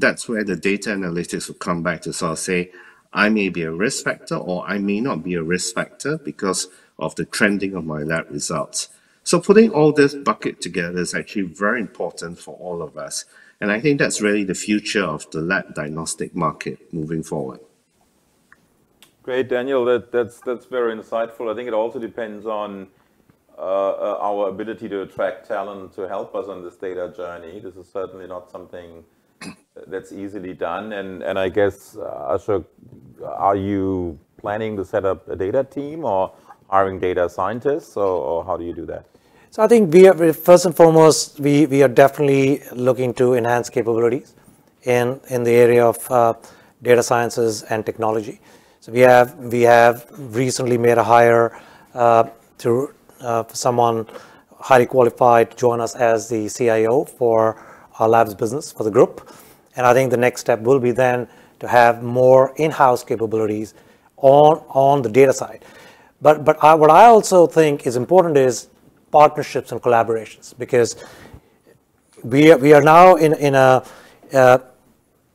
that's where the data analytics will come back to sort of say, I may be a risk factor or I may not be a risk factor because of the trending of my lab results. So putting all this bucket together is actually very important for all of us. And I think that's really the future of the lab diagnostic market moving forward. Great, Daniel. That, that's, that's very insightful. I think it also depends on uh, uh, our ability to attract talent to help us on this data journey. This is certainly not something that's easily done. And, and I guess, uh, Ashok, are you planning to set up a data team or hiring data scientists, or, or how do you do that? So I think we are, first and foremost, we, we are definitely looking to enhance capabilities in, in the area of uh, data sciences and technology. So we have, we have recently made a hire uh, to uh, someone highly qualified to join us as the CIO for our labs business for the group. And I think the next step will be then to have more in-house capabilities on, on the data side. But, but I, what I also think is important is partnerships and collaborations because we are, we are now in, in a uh,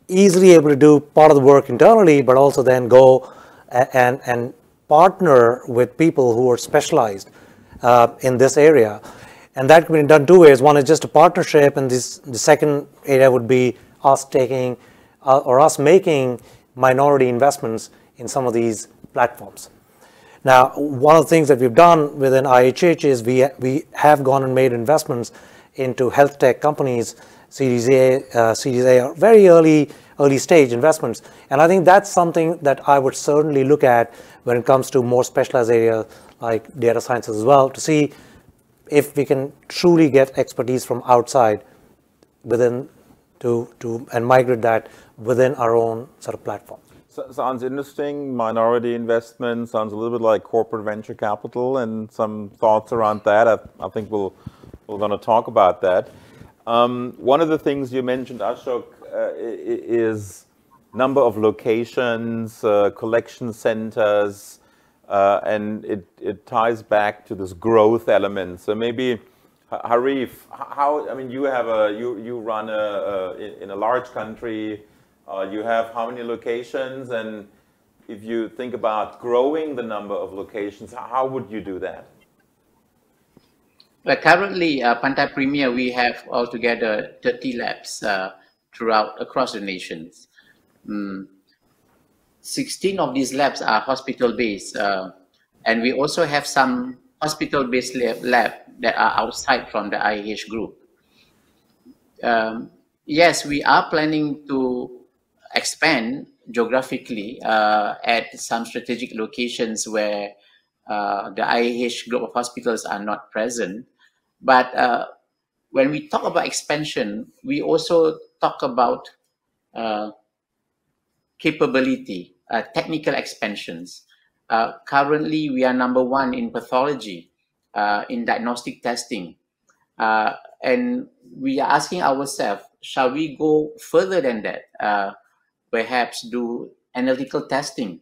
easily able to do part of the work internally, but also then go and, and partner with people who are specialized uh, in this area. And that can be done two ways. One is just a partnership, and this, the second area would be us taking uh, or us making minority investments in some of these platforms. Now, one of the things that we've done within IHH is we, we have gone and made investments into health tech companies, Series A, uh, Series A, very early, early stage investments. And I think that's something that I would certainly look at when it comes to more specialized areas like data sciences as well, to see if we can truly get expertise from outside within to, to and migrate that within our own sort of platform So, sounds interesting. Minority investment sounds a little bit like corporate venture capital, and some thoughts around that. I, I think we'll we're going to talk about that. Um, one of the things you mentioned, Ashok, uh, is number of locations, uh, collection centers, uh, and it, it ties back to this growth element. So maybe, Harif, how, I mean, you have a, you, you run a, a in a large country, uh, you have how many locations, and if you think about growing the number of locations, how would you do that? Well, currently, uh, Pantai Premier, we have altogether 30 labs uh, throughout across the nations. Mm. 16 of these labs are hospital-based, uh, and we also have some hospital-based lab, lab, that are outside from the IHH group. Um, yes, we are planning to expand geographically uh, at some strategic locations where uh, the IHH group of hospitals are not present. But uh, when we talk about expansion, we also talk about uh, capability, uh, technical expansions. Uh, currently, we are number one in pathology, in diagnostic testing. and we are asking ourselves, shall we go further than that? perhaps do analytical testing,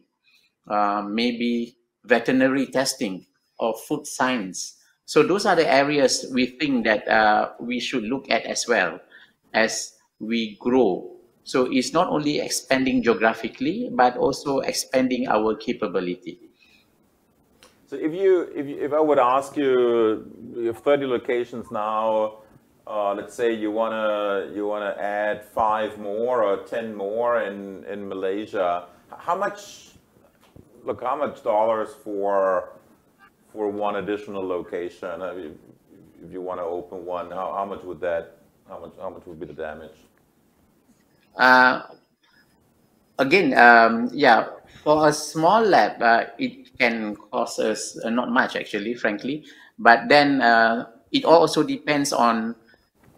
uh, maybe veterinary testing or food science. So those are the areas we think that uh, we should look at as well as we grow. So it's not only expanding geographically, but also expanding our capability. So if you, if, you, if I would ask you, you have 30 locations now, uh, let's say you wanna you wanna add five more or ten more in in Malaysia. How much? Look, how much dollars for for one additional location? I mean, if you want to open one, how, how much would that? How much? How much would be the damage? Uh, again, um, yeah, for a small lab, uh, it can cost us uh, not much actually, frankly. But then uh, it also depends on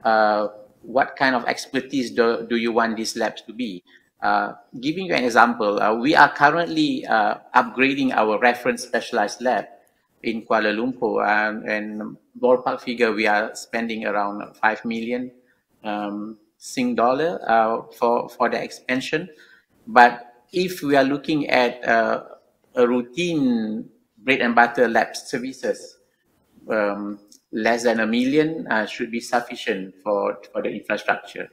uh, what kind of expertise do, do you want these labs to be. Uh, giving you an example, we are currently upgrading our reference specialized lab in Kuala Lumpur, um, and ballpark figure we are spending around five million um, Sing dollar for for the expansion. But if we are looking at uh, a routine bread and butter lab services, um, less than a million uh, should be sufficient for, for the infrastructure.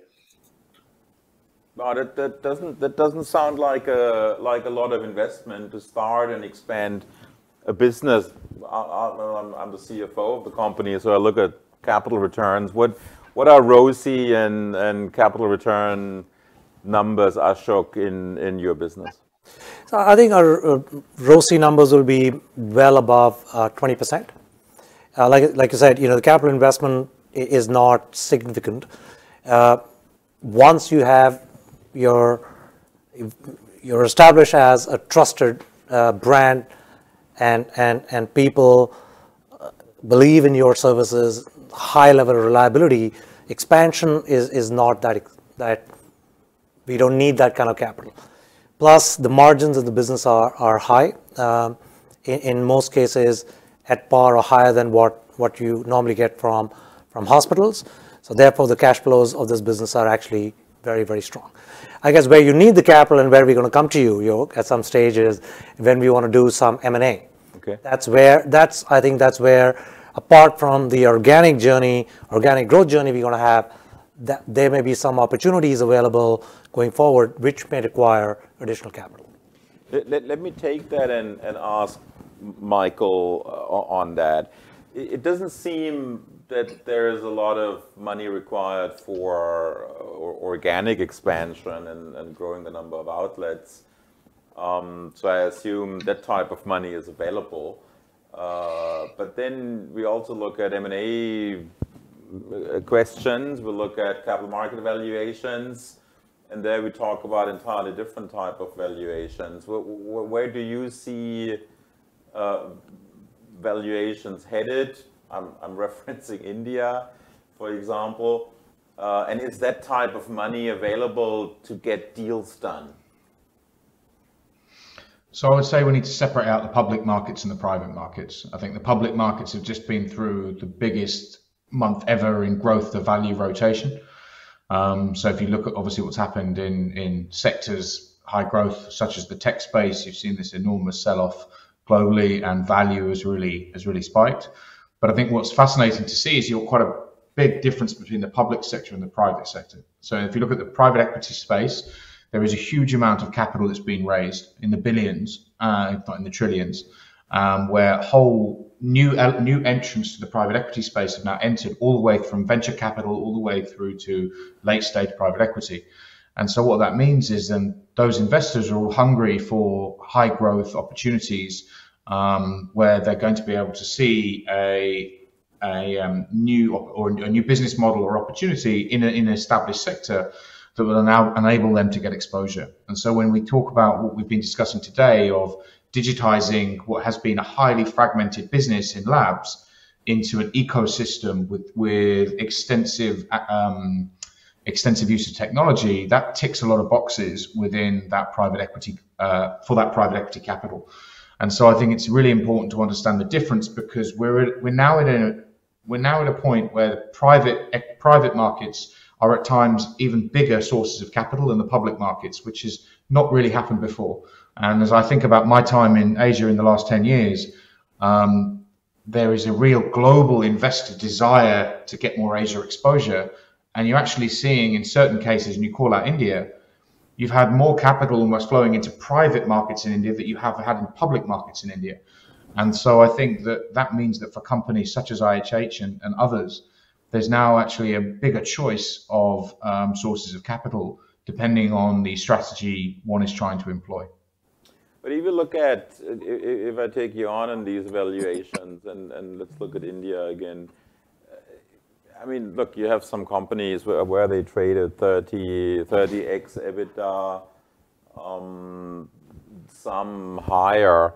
No, that, that doesn't that doesn't sound like a like a lot of investment to start and expand a business. I, am I'm the CFO of the company, so I look at capital returns. What what are ROCE and and capital return numbers, Ashok, in, in your business? So I think our uh, ROCE numbers will be well above uh, 20%. Uh, like, like you said, you know, the capital investment is not significant. Uh, once you have your, you're established as a trusted uh, brand and, and, and people uh, believe in your services, high level of reliability, expansion is, is not that, that we don't need that kind of capital. Plus, the margins of the business are, are high. Um, in, in, most cases, at par or higher than what, what you normally get from, from hospitals. So therefore, the cash flows of this business are actually very, very strong. I guess where you need the capital and where we're going to come to you, you at some stage is when we want to do some M&A. Okay. That's where, that's, I think that's where, apart from the organic journey, organic growth journey we're going to have, that there may be some opportunities available going forward, which may require additional capital. Let, let, let me take that and, and ask Michael uh, on that. It, it, doesn't seem that there is a lot of money required for uh, organic expansion and, and growing the number of outlets. Um, so I assume that type of money is available. Uh, but then we also look at M&A uh, questions, we look at capital market valuations, and there we talk about entirely different type of valuations. Where, do you see uh, valuations headed? I'm, referencing India, for example. And is that type of money available to get deals done? So I would say we need to separate out the public markets and the private markets. I think the public markets have just been through the biggest month ever in growth to value rotation. Um, so if you look at obviously what's happened in in sectors high growth such as the tech space, you've seen this enormous sell-off globally, and value has really has really spiked. But I think what's fascinating to see is you're quite a big difference between the public sector and the private sector. So if you look at the private equity space, there is a huge amount of capital that's been raised in the billions, uh, if not in the trillions, um, where whole new new entrants to the private equity space have now entered all the way from venture capital all the way through to late stage private equity. And so what that means is then those investors are all hungry for high growth opportunities um, where they're going to be able to see a a um, new or a new business model or opportunity in, a, in an established sector that will now enable them to get exposure. And so when we talk about what we've been discussing today of digitizing what has been a highly fragmented business in labs into an ecosystem with with extensive um, extensive use of technology that ticks a lot of boxes within that private equity uh, for that private equity capital and so I think it's really important to understand the difference because we're we're now in a we're now at a point where private private markets are at times even bigger sources of capital than the public markets, which has not really happened before. And as I think about my time in Asia in the last 10 years, um, there is a real global investor desire to get more Asia exposure. And you're actually seeing in certain cases, and you call out India, you've had more capital almost flowing into private markets in India that you have had in public markets in India. And so I think that that means that for companies such as IHH and, and others, there's now actually a bigger choice of um, sources of capital depending on the strategy one is trying to employ. But if you look at, if I take you on in these valuations, and, and let's look at India again. I mean, look, you have some companies where, where they traded 30, 30x EBITDA. um, some higher.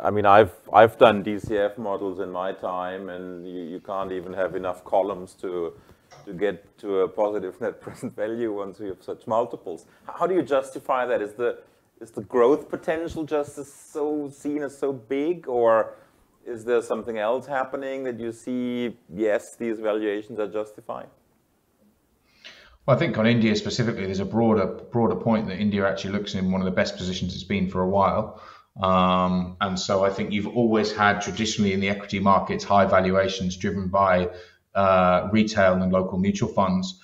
I mean, I've I've done DCF models in my time, and you, you can't even have enough columns to to get to a positive net present value once you have such multiples. How do you justify that? Is the is the growth potential just so seen as so big, or is there something else happening that you see? Yes, these valuations are justified. Well, I think on India specifically, there's a broader broader point that India actually looks in one of the best positions it's been for a while. Um, and so I think you've always had traditionally in the equity markets high valuations driven by uh, retail and local mutual funds.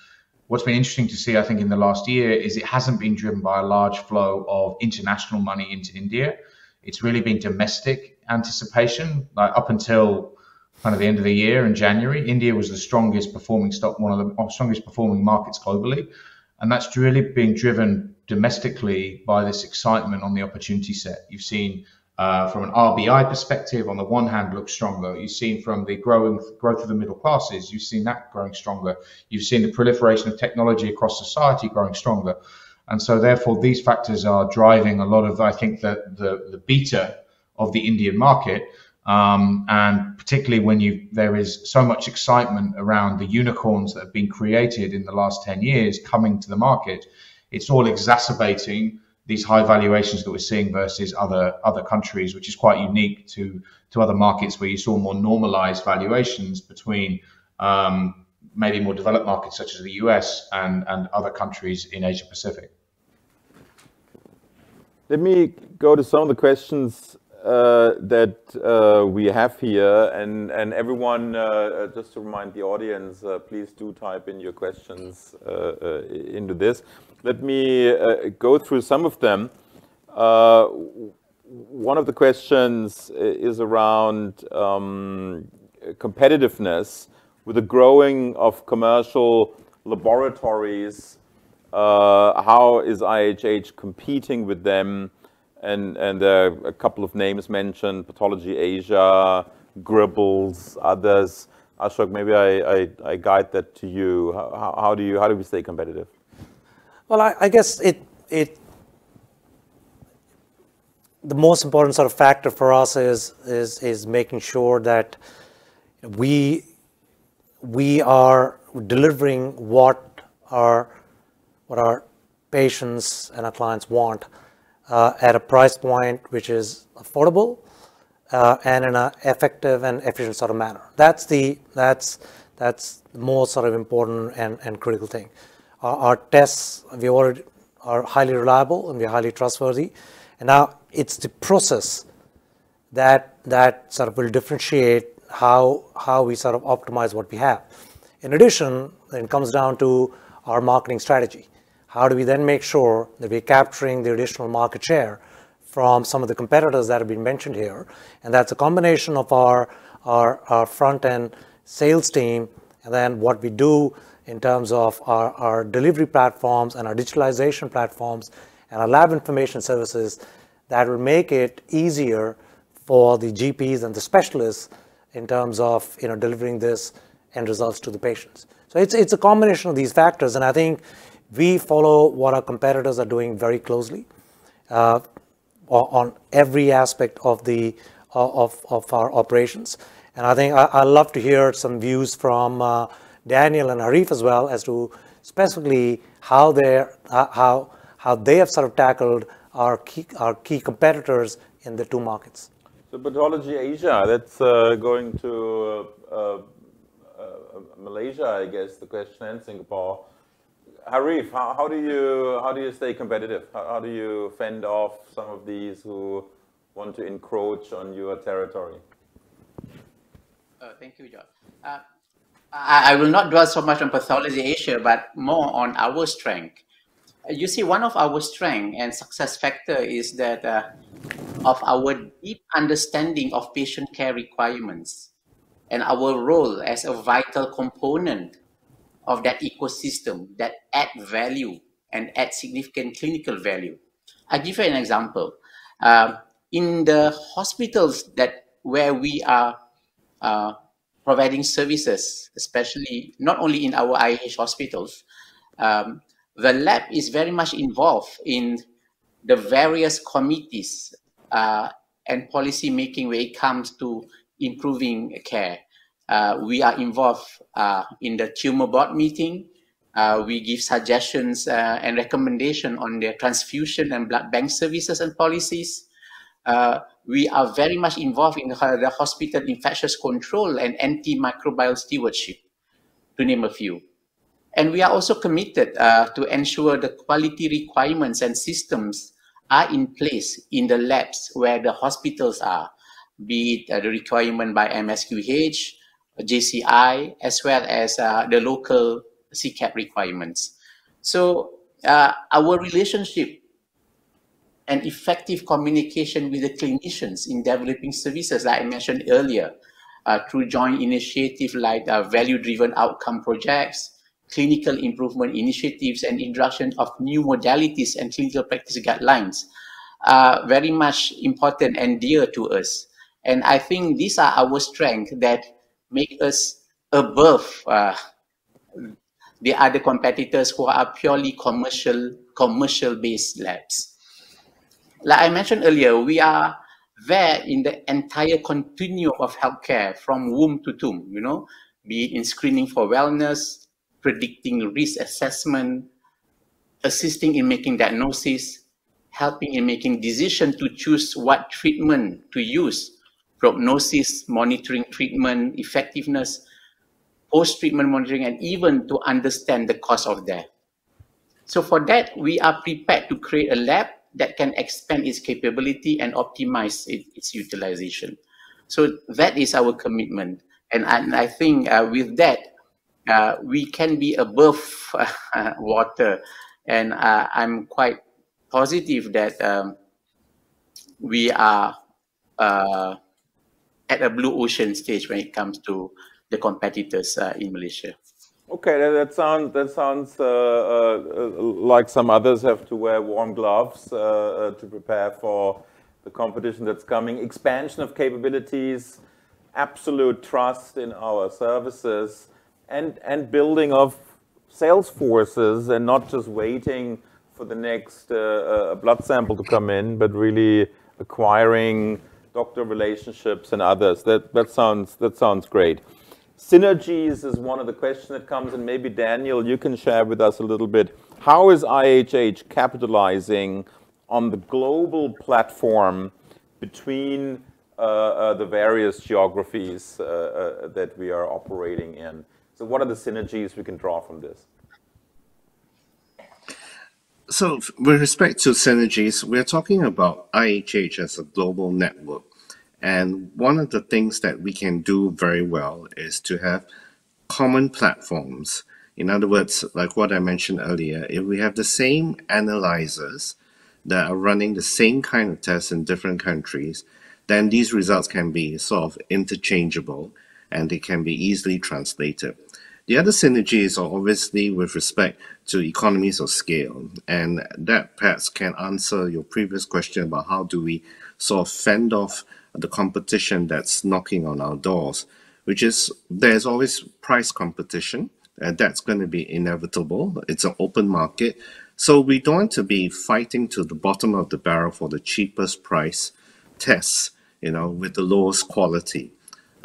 What's been interesting to see, I think, in the last year is it hasn't been driven by a large flow of international money into India. It's really been domestic anticipation. Like up until kind of the end of the year in January, India was the strongest performing stock, one of the strongest performing markets globally. And that's really being driven domestically by this excitement on the opportunity set. You've seen uh, from an RBI perspective, on the one hand, look stronger. You've seen from the growing growth of the middle classes, you've seen that growing stronger. You've seen the proliferation of technology across society growing stronger. And so, therefore, these factors are driving a lot of, I think, the, the, the beta of the Indian market. Um, and particularly when you there is so much excitement around the unicorns that have been created in the last 10 years coming to the market, it's all exacerbating these high valuations that we're seeing versus other other countries, which is quite unique to to other markets where you saw more normalized valuations between um, maybe more developed markets such as the US and and other countries in Asia Pacific. Let me go to some of the questions uh, that uh, we have here, and and everyone, uh, just to remind the audience, uh, please do type in your questions uh, uh, into this. Let me uh, go through some of them. Uh, one of the questions is around um, competitiveness with the growing of commercial laboratories. Uh, how is IHH competing with them? And, and are a couple of names mentioned, Pathology Asia, Gribbles, others. Ashok, maybe I, I, I guide that to you. How, how, do you. how do we stay competitive? Well, I, I guess it it the most important sort of factor for us is is is making sure that we we are delivering what our what our patients and our clients want uh, at a price point which is affordable uh, and in an effective and efficient sort of manner. That's the that's that's the most sort of important and, and critical thing. Our, our tests we already are highly reliable and we're highly trustworthy. And now it's the process that that sort of will differentiate how how we sort of optimize what we have. In addition, it comes down to our marketing strategy. How do we then make sure that we're capturing the additional market share from some of the competitors that have been mentioned here? And that's a combination of our our, our front end sales team and then what we do in terms of our, our delivery platforms and our digitalization platforms and our lab information services that will make it easier for the GPs and the specialists in terms of you know delivering this end results to the patients. So it's it's a combination of these factors, and I think we follow what our competitors are doing very closely uh, on every aspect of the of of our operations. And I think I, I love to hear some views from. Uh, Daniel and Harif as well as to specifically how they how how they have sort of tackled our key our key competitors in the two markets. So Pathology Asia, that's uh, going to uh, uh, Malaysia, I guess. The question and Singapore. Harif, how, how, do you how do you stay competitive? How, how, do you fend off some of these who want to encroach on your territory? Uh, thank you, John. Uh, I, I will not dwell so much on pathology Asia, but more on our strength. You see, one of our strength and success factor is that uh, of our deep understanding of patient care requirements and our role as a vital component of that ecosystem that add value and add significant clinical value. i give you an example. Uh, in the hospitals that where we are uh, providing services, especially not only in our IHH hospitals. Um, the lab is very much involved in the various committees uh, and policy making when it comes to improving care. Uh, we are involved uh, in the tumor board meeting. Uh, we give suggestions and recommendation on their transfusion and blood bank services and policies. We are very much involved in the, the hospital infectious control and antimicrobial stewardship, to name a few. And we are also committed uh, to ensure the quality requirements and systems are in place in the labs where the hospitals are, be it uh, the requirement by MSQH, JCI, as well as uh, the local CCAP requirements. So uh, our relationship and effective communication with the clinicians in developing services, like I mentioned earlier, uh, through joint initiatives like uh, value-driven outcome projects, clinical improvement initiatives, and introduction of new modalities and clinical practice guidelines are very much important and dear to us. And I think these are our strengths that make us above uh, the other competitors who are purely commercial commercial based labs. Like I mentioned earlier, we are there in the entire continuum of healthcare from womb to tomb, you know, be it in screening for wellness, predicting risk assessment, assisting in making diagnosis, helping in making decision to choose what treatment to use, prognosis, monitoring treatment, effectiveness, post-treatment monitoring, and even to understand the cause of death. So for that, we are prepared to create a lab that can expand its capability and optimize it, its utilization. So that is our commitment. And I, and I think uh, with that, uh, we can be above uh, water. And uh, I'm quite positive that um, we are uh, at a blue ocean stage when it comes to the competitors uh, in Malaysia. Okay, that, that sounds that sounds uh, uh, like some others have to wear warm gloves uh, uh, to prepare for the competition that's coming. Expansion of capabilities, absolute trust in our services, and and building of sales forces, and not just waiting for the next uh, blood sample to come in, but really acquiring doctor relationships and others. That that sounds that sounds great. Synergies is one of the questions that comes, and maybe Daniel, you can share with us a little bit. How is IHH capitalizing on the global platform between uh, uh, the various geographies uh, uh that we are operating in? So, what are the synergies we can draw from this? So, with respect to synergies, we're talking about IHH as a global network. And one of the things that we can do very well is to have common platforms. In other words, like what I mentioned earlier, if we have the same analyzers that are running the same kind of tests in different countries, then these results can be sort of interchangeable and they can be easily translated. The other synergies are obviously with respect to economies of scale, and that perhaps can answer your previous question about how do we sort of fend off the competition that's knocking on our doors, which is there's always price competition, and that's going to be inevitable. It's an open market. So we don't want to be fighting to the bottom of the barrel for the cheapest price tests, you know, with the lowest quality.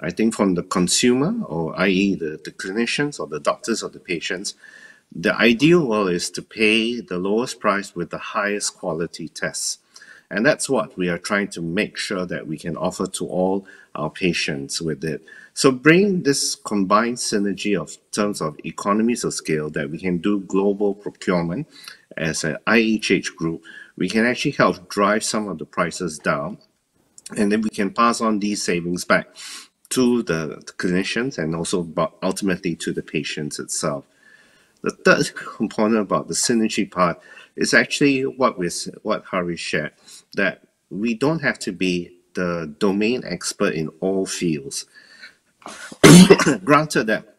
I think from the consumer, or i.e., the, the clinicians or the doctors or the patients, the ideal world is to pay the lowest price with the highest quality tests. And that's what we are trying to make sure that we can offer to all our patients with it. So bring this combined synergy of terms of economies of scale that we can do global procurement as an IHH group, we can actually help drive some of the prices down. And then we can pass on these savings back to the clinicians and also ultimately to the patients itself. The third component about the synergy part is actually what we what Hari shared that we don't have to be the domain expert in all fields. Granted that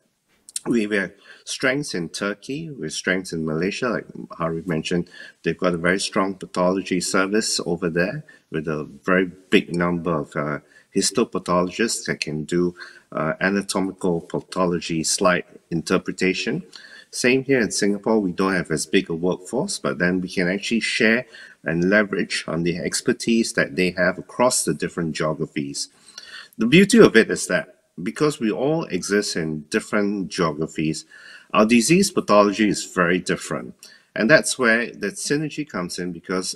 we have strengths in Turkey, with strengths in Malaysia, like Hari mentioned, they've got a very strong pathology service over there with a very big number of uh, histopathologists that can do uh, anatomical pathology slide interpretation. Same here in Singapore, we don't have as big a workforce, but then we can actually share and leverage on the expertise that they have across the different geographies. The beauty of it is that because we all exist in different geographies, our disease pathology is very different. And that's where that synergy comes in because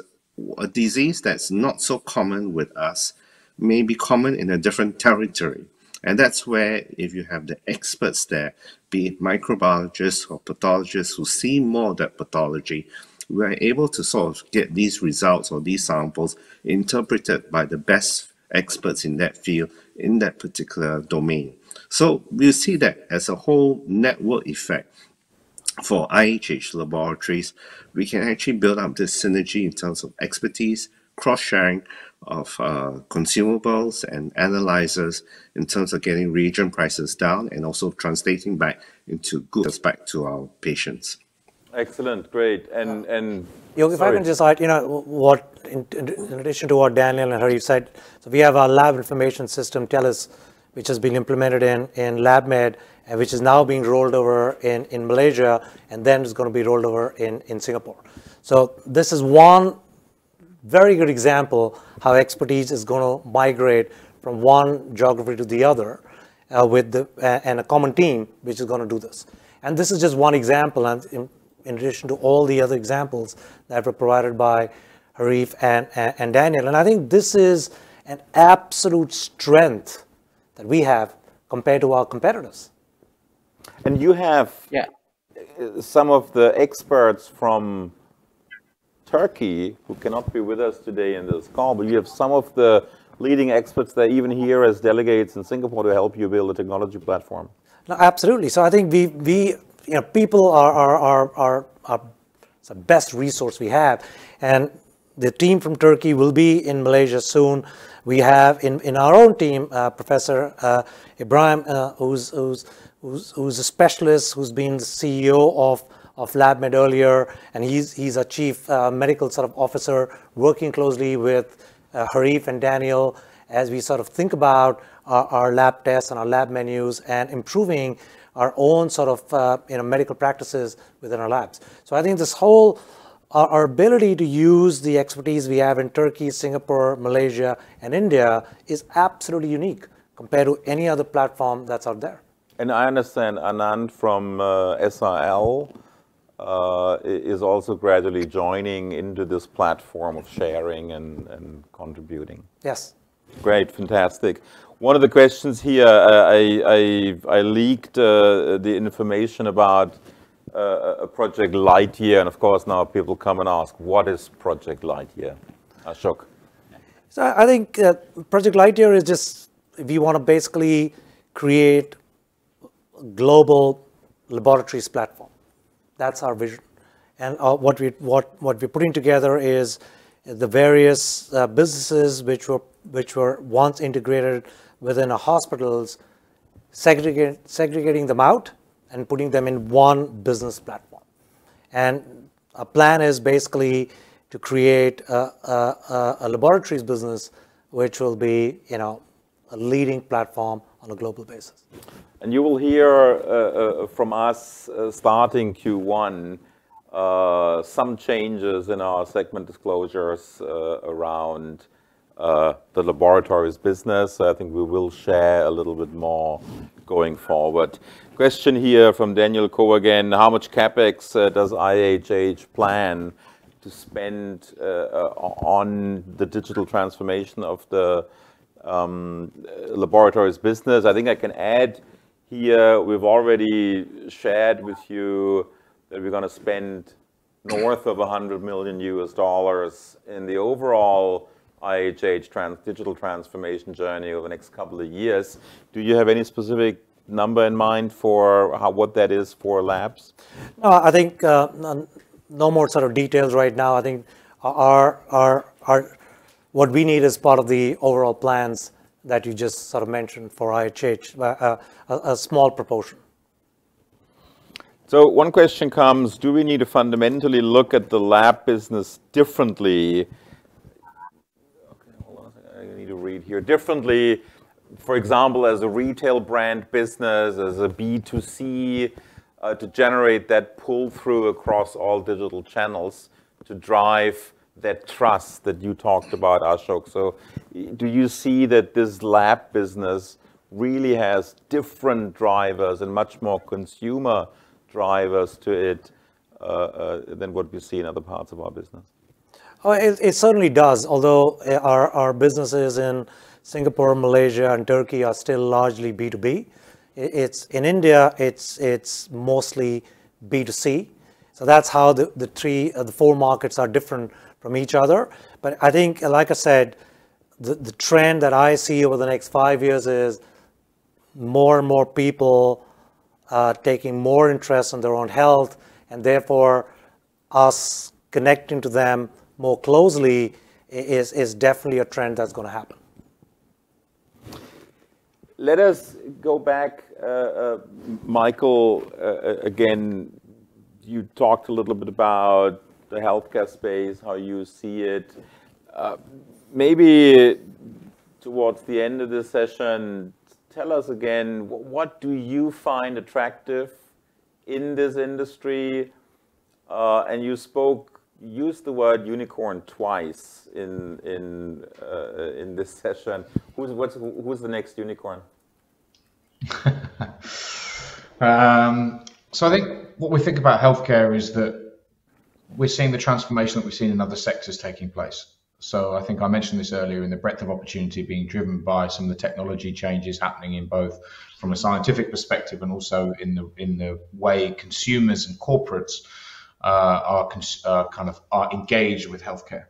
a disease that's not so common with us may be common in a different territory. And that's where, if you have the experts there, be it microbiologists or pathologists who see more of that pathology, we are able to sort of get these results or these samples interpreted by the best experts in that field in that particular domain. So we see that as a whole network effect for IHH laboratories, we can actually build up this synergy in terms of expertise, cross-sharing of uh, consumables and analyzers in terms of getting reagent prices down and also translating back into goods back to our patients. Excellent, great. And and Yogi, if I can just add, you know, what in, in addition to what Daniel and Harry said, so we have our lab information system, TELUS, which has been implemented in in LabMed, and which is now being rolled over in in Malaysia, and then is going to be rolled over in in Singapore. So this is one very good example how expertise is going to migrate from one geography to the other uh, with the, uh, and a common team which is going to do this. And this is just one example, and in, in addition to all the other examples that were provided by Harif and, and, and Daniel. And I think this is an absolute strength that we have compared to our competitors. And you have yeah. some of the experts from Turkey, who cannot be with us today in this call, but you have some of the leading experts there, even here as delegates in Singapore, to help you build a technology platform. No, absolutely. So I think we, we you know, people are, are, are, are, are the best resource we have. And the team from Turkey will be in Malaysia soon. We have in, in our own team, uh, Professor uh, Ibrahim, uh, who's, who's, who's, who's a specialist, who's been the CEO of of LabMed earlier, and he's, he's a chief uh, medical sort of officer working closely with uh, Harif and Daniel as we sort of think about our, our, lab tests and our lab menus and improving our own sort of uh, you know, medical practices within our labs. So I think this whole, our, our ability to use the expertise we have in Turkey, Singapore, Malaysia, and India is absolutely unique compared to any other platform that's out there. And I understand Anand from uh, SRL uh, is also gradually joining into this platform of sharing and, and contributing. Yes. Great, fantastic. One of the questions here, uh, I, I, I, leaked uh, the information about uh, a Project Lightyear, and of course now people come and ask, what is Project Lightyear? Ashok. So I think uh, Project Lightyear is just, we want to basically create a global laboratories platform. That's our vision. And uh, what, we, what, what we're putting together is the various uh, businesses which were, which were once integrated within our hospitals, segregate, segregating them out and putting them in one business platform. And our plan is basically to create a, a, a laboratories business which will be, you know, a leading platform on a global basis. And you will hear uh, uh, from us uh, starting Q1 uh, some changes in our segment disclosures around the laboratories business. I think we will share a little bit more going forward. Question here from Daniel Ko again. How much capex does IHH plan to spend on the digital transformation of the um, laboratories business? I think I can add here, we've already shared with you that we're going to spend north of 100 million US dollars in the overall IHH trans digital transformation journey over the next couple of years. Do you have any specific number in mind for how, what that is for labs? No, I think uh, no more sort of details right now. I think our, our, our, what we need is part of the overall plans that you just sort of mentioned for IHH, uh, a, a small proportion. So one question comes, do we need to fundamentally look at the lab business differently? Okay, hold on. I need to read here. Differently, for example, as a retail brand business, as a B2C uh, to generate that pull through across all digital channels to drive that trust that you talked about, Ashok. So do you see that this lab business really has different drivers and much more consumer drivers to it uh, uh, than what we see in other parts of our business? Oh, it, it certainly does, although uh, our, our businesses in Singapore, Malaysia, and Turkey are still largely B2B. It's in India, it's it's mostly B2C. So that's how the, the three, uh, the four markets are different from each other. But I think, like I said, the, the trend that I see over the next five years is more and more people uh, taking more interest in their own health, and therefore us connecting to them more closely is, is definitely a trend that's going to happen. Let us go back, uh, uh, Michael, uh, again, you talked a little bit about the healthcare space, how you see it. Uh, maybe towards the end of the session, tell us again, what do you find attractive in this industry? Uh, and you spoke, used the word unicorn twice in in uh, in this session. Who's what's who's the next unicorn? um, so I think what we think about healthcare is that we're seeing the transformation that we've seen in other sectors taking place. So I think I mentioned this earlier in the breadth of opportunity being driven by some of the technology changes happening in both from a scientific perspective and also in the in the way consumers and corporates uh, are uh, kind of are engaged with healthcare.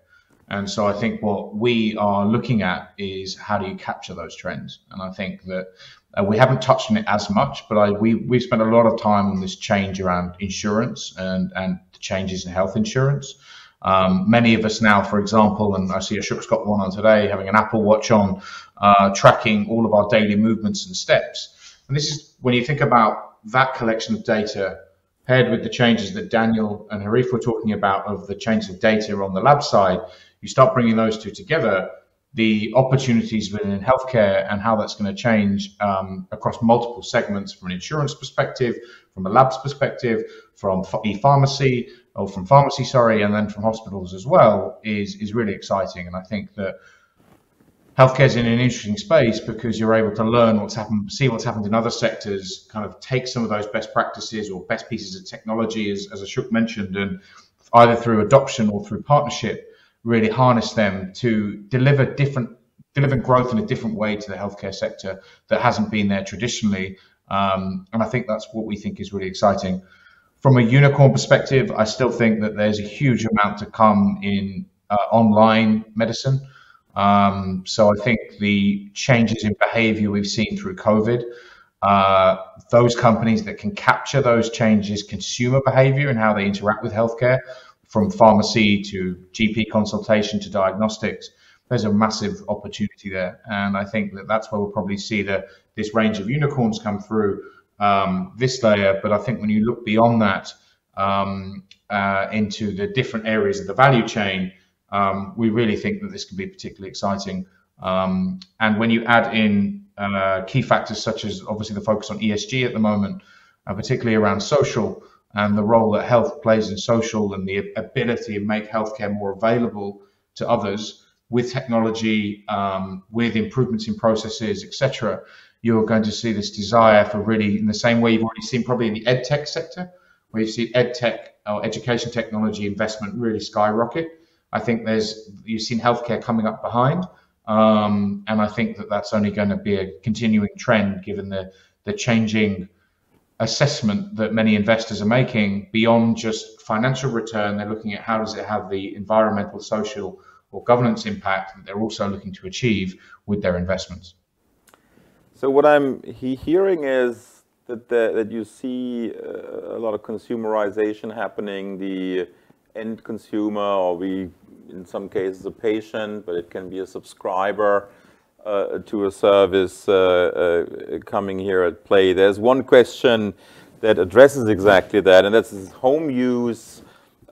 And so I think what we are looking at is how do you capture those trends? And I think that uh, we haven't touched on it as much, but I, we we've spent a lot of time on this change around insurance and and changes in health insurance. Um, many of us now, for example, and I see Ashok's got one on today, having an Apple Watch on, uh, tracking all of our daily movements and steps. And this is when you think about that collection of data paired with the changes that Daniel and Harif were talking about of the changes of data on the lab side, you start bringing those two together, the opportunities within healthcare and how that's going to change um, across multiple segments from an insurance perspective, from a labs perspective, from e-pharmacy, or from pharmacy, sorry, and then from hospitals as well, is is really exciting. And I think that healthcare is in an interesting space because you're able to learn what's happened, see what's happened in other sectors, kind of take some of those best practices or best pieces of technology, as, as Ashok mentioned, and either through adoption or through partnership, really harness them to deliver different delivering growth in a different way to the healthcare sector that hasn't been there traditionally. Um, and I think that's what we think is really exciting. From a unicorn perspective, I still think that there's a huge amount to come in uh, online medicine. Um, so I think the changes in behavior we've seen through COVID, uh, those companies that can capture those changes, consumer behavior and how they interact with healthcare, from pharmacy to GP consultation to diagnostics, there's a massive opportunity there. And I think that that's where we'll probably see the, this range of unicorns come through um, this layer. But I think when you look beyond that um, uh, into the different areas of the value chain, um, we really think that this can be particularly exciting. Um, and when you add in uh, key factors such as obviously the focus on ESG at the moment, uh, particularly around social and the role that health plays in social and the ability to make healthcare more available to others with technology, um, with improvements in processes, etc you're going to see this desire for really, in the same way you've already seen probably in the ed tech sector, where you see ed tech or education technology investment really skyrocket. I think there's you've seen healthcare coming up behind, um, and I think that that's only going to be a continuing trend given the the changing assessment that many investors are making beyond just financial return. They're looking at how does it have the environmental, social, or governance impact that they're also looking to achieve with their investments. So what I'm he hearing is that the, that you see uh, a lot of consumerization happening. The end consumer, or we, in some cases, a patient, but it can be a subscriber uh, to a service uh, uh coming here at play. There's one question that addresses exactly that, and that's home use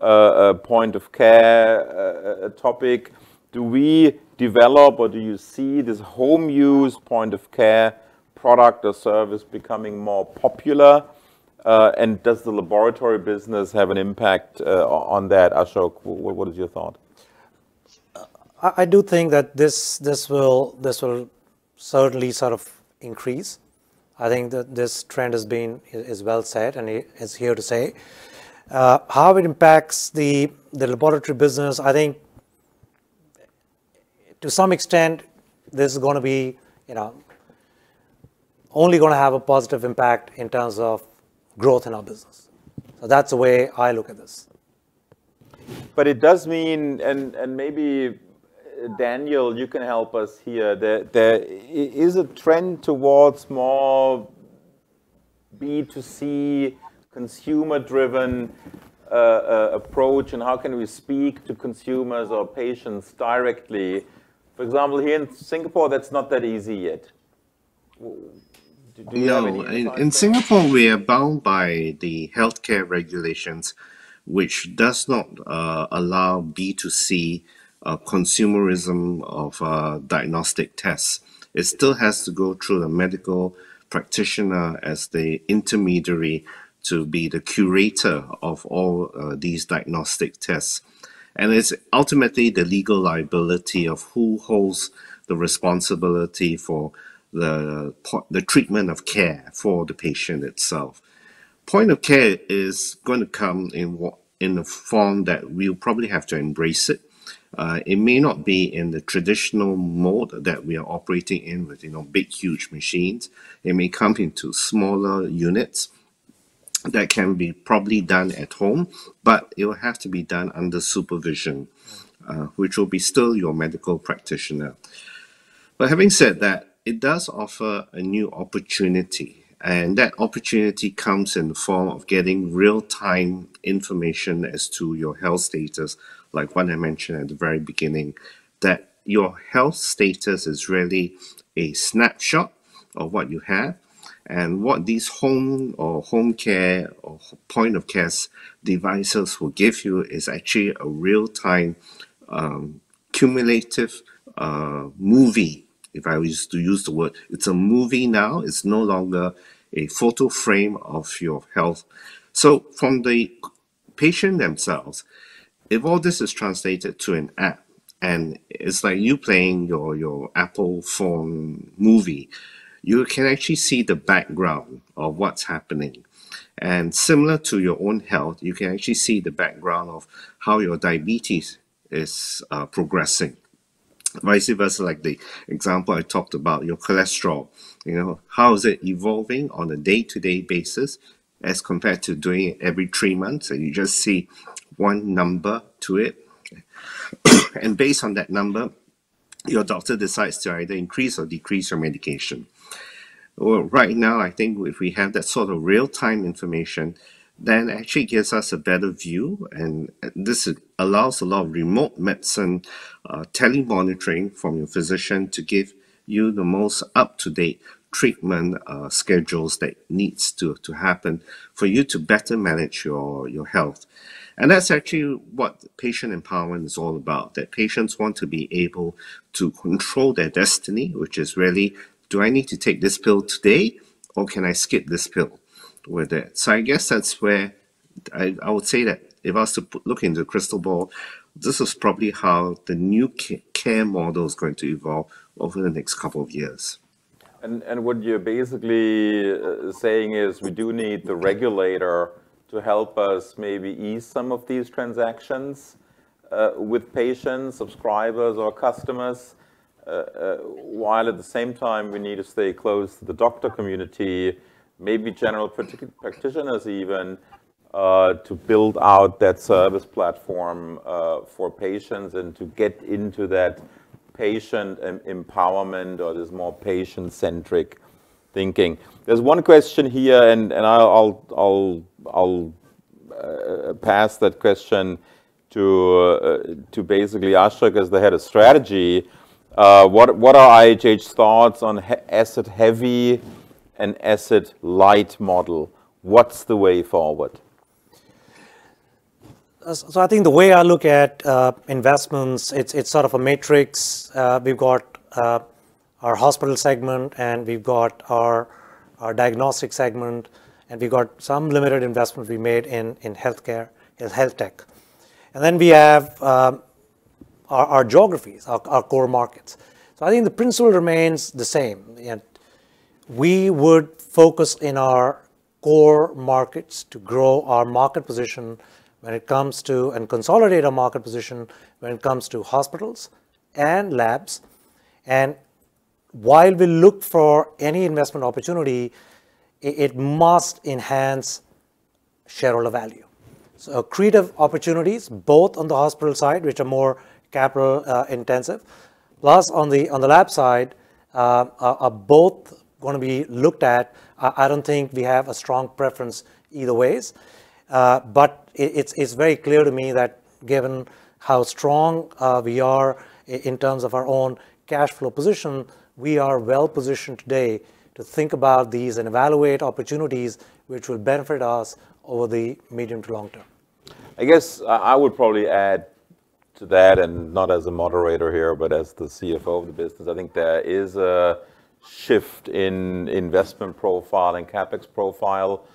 uh, point of care uh, topic. Do we develop or do you see this home use point of care product or service becoming more popular and does the laboratory business have an impact on that? Ashok, what is your thought? I do think that this this will this will certainly sort of increase. I think that this trend has been is well set and is here to stay. Uh, how it impacts the the laboratory business, I think to some extent, this is going to be you know only going to have a positive impact in terms of growth in our business. So that's the way I look at this. But it does mean, and and maybe Daniel, you can help us here, there is a trend towards more B2C consumer-driven uh, uh, approach, and how can we speak to consumers or patients directly? For example, here in Singapore, that's not that easy yet. Do you have any? No. In Singapore, we are bound by the healthcare regulations, which does not uh, allow B2C Uh, consumerism of uh, diagnostic tests. It still has to go through the medical practitioner as the intermediary to be the curator of all uh, these diagnostic tests. And it's ultimately the legal liability of who holds the responsibility for the the treatment of care for the patient itself. Point of care is going to come in, in a form that we'll probably have to embrace it. Uh, it may not be in the traditional mode that we are operating in with you know big, huge machines. It may come into smaller units that can be probably done at home, but it will have to be done under supervision, uh, which will be still your medical practitioner. But having said that, it does offer a new opportunity. And that opportunity comes in the form of getting real-time information as to your health status, like what I mentioned at the very beginning, that your health status is really a snapshot of what you have. And what these home or home care or point-of-care devices will give you is actually a real-time um, cumulative uh, movie, if I was to use the word. It's a movie now. It's no longer a photo frame of your health. So from the patient themselves, if all this is translated to an app, and it's like you playing your your Apple phone movie, you can actually see the background of what's happening. And similar to your own health, you can actually see the background of how your diabetes is uh, progressing. Vice versa, like the example I talked about, your cholesterol. You know, how is it evolving on a day-to-day basis as compared to doing it every three months? And you just see one number to it. And based on that number, your doctor decides to either increase or decrease your medication. Well, Right now, I think if we have that sort of real-time information, then actually gives us a better view. And this allows a lot of remote medicine uh, telemonitoring from your physician to give you the most up-to-date treatment uh, schedules that needs to to happen for you to better manage your, your health. And that's actually what patient empowerment is all about, that patients want to be able to control their destiny, which is really, do I need to take this pill today, or can I skip this pill with it? So I guess that's where I would say that if I was to look into the crystal ball, this is probably how the new care model is going to evolve over the next couple of years. And what you're basically uh, saying is we do need the regulator to help us maybe ease some of these transactions uh, with patients, subscribers, or customers, uh, uh, while at the same time, we need to stay close to the doctor community, maybe general practitioners even, to build out that service platform for patients and to get into that patient empowerment or this more patient-centric thinking. There's one question here, and and I'll I'll I'll uh, pass that question to uh, to basically Ashok as the head of strategy. Uh, what what are IHH's thoughts on asset-heavy and asset-light model? What's the way forward? So I think the way I look at investments, it's sort of a matrix. We've got our hospital segment, and we've got our our diagnostic segment. and we got some limited investment we made in in healthcare, in health tech. And then we have um, our our, geographies, our our, core markets. So I think the principle remains the same. We would focus in our core markets to grow our market position when it comes to and consolidate our market position when it comes to hospitals and labs. And while we look for any investment opportunity, it must enhance shareholder value. So creative opportunities, both on the hospital side, which are more capital uh, intensive, plus on the on the lab side, uh, uh, are both going to be looked at. I don't think we have a strong preference either ways. But it's very clear to me that given how strong we are in terms of our own cash flow position, we are well positioned today to think about these and evaluate opportunities which will benefit us over the medium to long term. I guess I would probably add to that, and not as a moderator here, but as the CFO of the business. I think there is a shift in investment profile and CapEx profile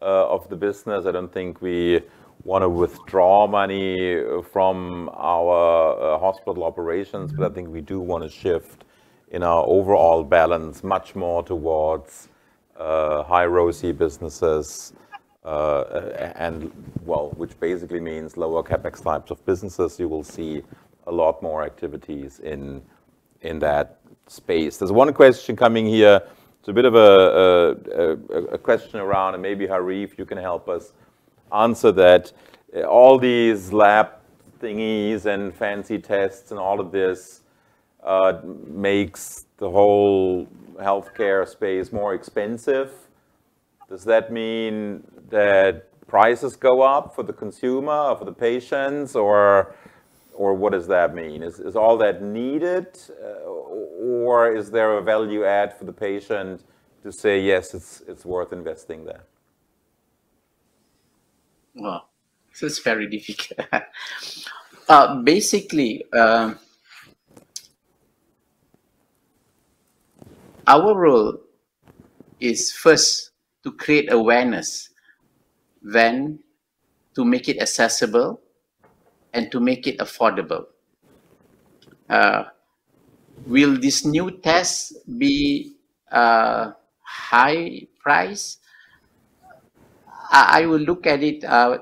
uh, of the business. I don't think we want to withdraw money from our uh, hospital operations, but I think we do want to shift in our overall balance much more towards uh, high ROCE businesses, uh, and well, which basically means lower CapEx types of businesses. You will see a lot more activities in in that space. There's one question coming here. It's a bit of a a question around, and maybe Harif, you can help us answer that. All these lab thingies and fancy tests and all of this Uh, makes the whole healthcare space more expensive. Does that mean that prices go up for the consumer, or for the patients, or or what does that mean? Is is all that needed, uh, or is there a value add for the patient to say, yes, it's worth investing there? Well, this is very difficult. Uh, basically, um, our role is first to create awareness, then to make it accessible, and to make it affordable. Uh, will this new test be high price? I will look at it, uh,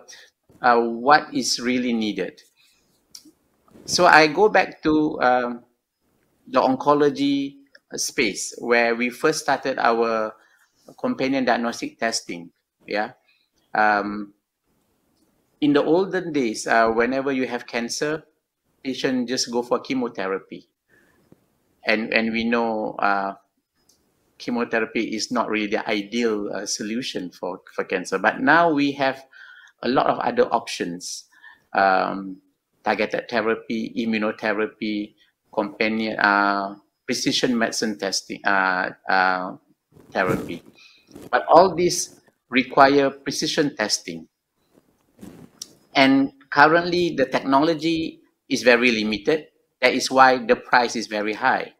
uh, what is really needed. So I go back to um, the oncology space where we first started our companion diagnostic testing. Yeah. Um, in the olden days, uh, whenever you have cancer, patients just go for chemotherapy. And and we know uh, chemotherapy is not really the ideal uh, solution for cancer. But now we have a lot of other options: um, targeted therapy, immunotherapy, companion precision medicine testing uh, uh, therapy. But all these require precision testing. And currently, the technology is very limited. That is why the price is very high.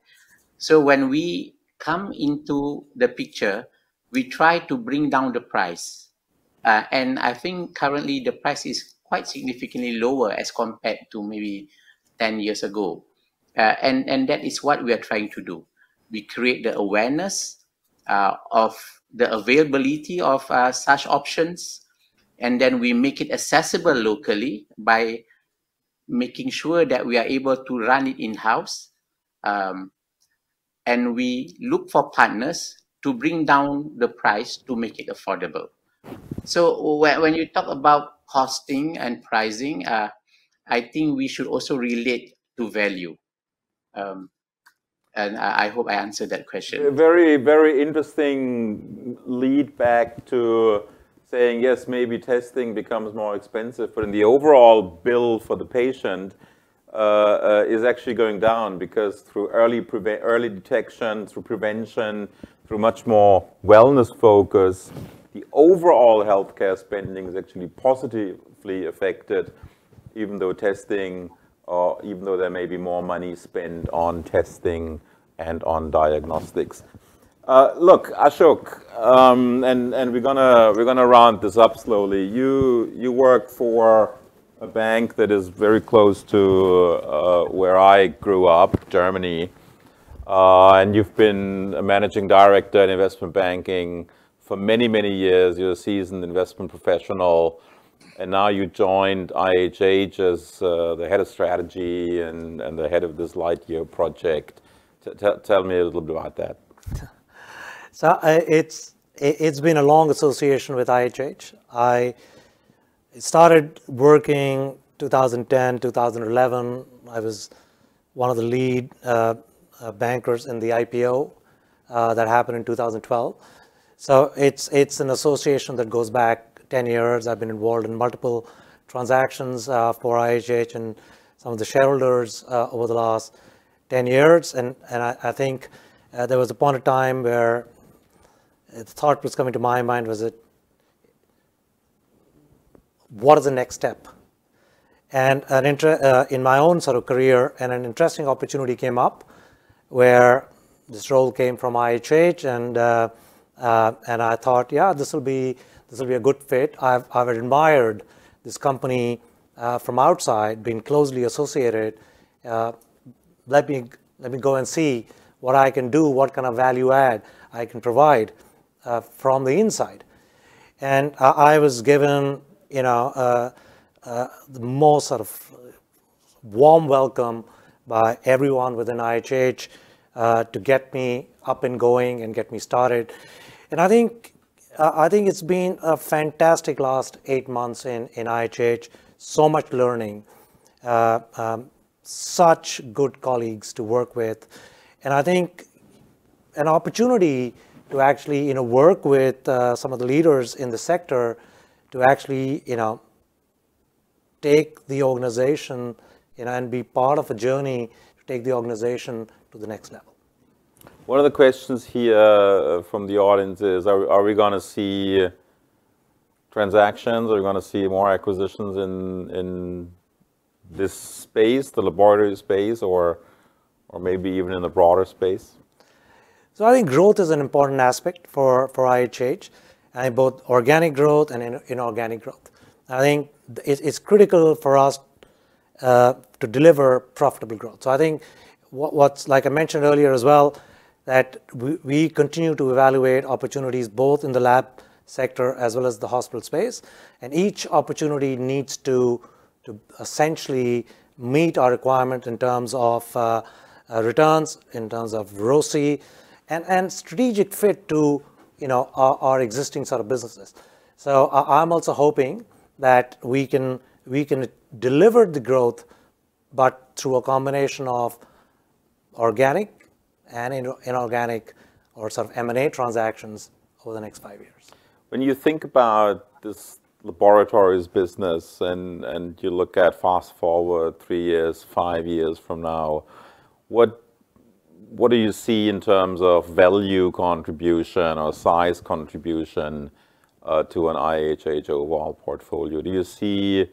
So when we come into the picture, we try to bring down the price. Uh, and I think currently the price is quite significantly lower as compared to maybe 10 years ago. Uh, and that is what we are trying to do. We create the awareness uh, of the availability of uh, such options, and then we make it accessible locally by making sure that we are able to run it in-house. Um, and we look for partners to bring down the price to make it affordable. So when you talk about costing and pricing, I think we should also relate to value. Um, and I hope I answered that question. Very, very interesting lead back to saying, yes, maybe testing becomes more expensive, but in the overall bill for the patient uh, uh, is actually going down because through early, early detection, through prevention, through much more wellness focus, the overall healthcare spending is actually positively affected, even though testing, or even though there may be more money spent on testing and on diagnostics. Uh, look, Ashok, um, and and we're gonna we're gonna round this up slowly. You you work for a bank that is very close to uh, where I grew up, Germany, uh, and you've been a managing director in investment banking for many many years. You're a seasoned investment professional, and now you joined IHH as uh, the head of strategy and and the head of this Lightyear project. T- tell me a little bit about that. So uh, it's it's been a long association with IHH. I started working 2010, 2011. I was one of the lead uh, uh, bankers in the IPO uh, that happened in 2012. So it's it's an association that goes back 10 years. I've been involved in multiple transactions uh, for IHH and some of the shareholders uh, over the last 10 years. And and I, I think there was a point of time where the thought was coming to my mind was it, what is the next step? And an inter- uh, in my own sort of career, and an interesting opportunity came up where this role came from IHH, and uh, uh, and I thought, yeah, this will be this will be a good fit. I've I've admired this company uh, from outside, been closely associated. Uh, let me let me go and see what I can do, what kind of value add I can provide uh, from the inside. And I, I was given, you know, uh, uh, the most sort of warm welcome by everyone within IHH uh, to get me up and going and get me started. And I think I think it's been a fantastic last eight months in, in IHH. So much learning, uh, um, such good colleagues to work with, and I think an opportunity to actually you know work with uh, some of the leaders in the sector to actually you know take the organization you know and be part of a journey to take the organization to the next level. One of the questions here uh, from the audience is: Are, are we going to see transactions? Are we going to see more acquisitions in in this space, the laboratory space, or or maybe even in the broader space? So I think growth is an important aspect for, for IHH, and both organic growth and inorganic growth. I think it's critical for us uh, to deliver profitable growth. So I think what, what's like I mentioned earlier as well, that we, we continue to evaluate opportunities both in the lab sector as well as the hospital space, and each opportunity needs to to essentially meet our requirement in terms of uh, uh, returns, in terms of ROCE, and, and strategic fit to you know, our, our existing sort of businesses. So uh, I'm also hoping that we can, we can deliver the growth, but through a combination of organic and inorganic or sort of M&A transactions over the next five years. When you think about this laboratories business and, and you look at fast forward three years, five years from now, what what do you see in terms of value contribution or size contribution uh, to an IHH overall portfolio? Do you see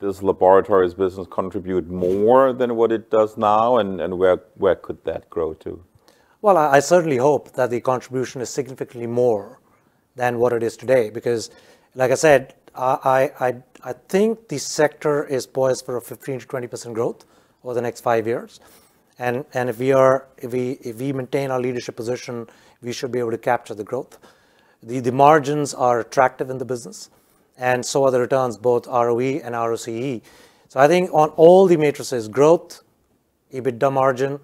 this laboratories business contribute more than what it does now, and, and where, where could that grow to? Well, I, I certainly hope that the contribution is significantly more than what it is today, because, like I said, I, I, I think the sector is poised for a 15 to 20% growth over the next five years. And, and if, we are, if, we, if we maintain our leadership position, we should be able to capture the growth. The, the margins are attractive in the business, and so are the returns, both ROE and ROCE. So I think on all the matrices, growth, EBITDA margin,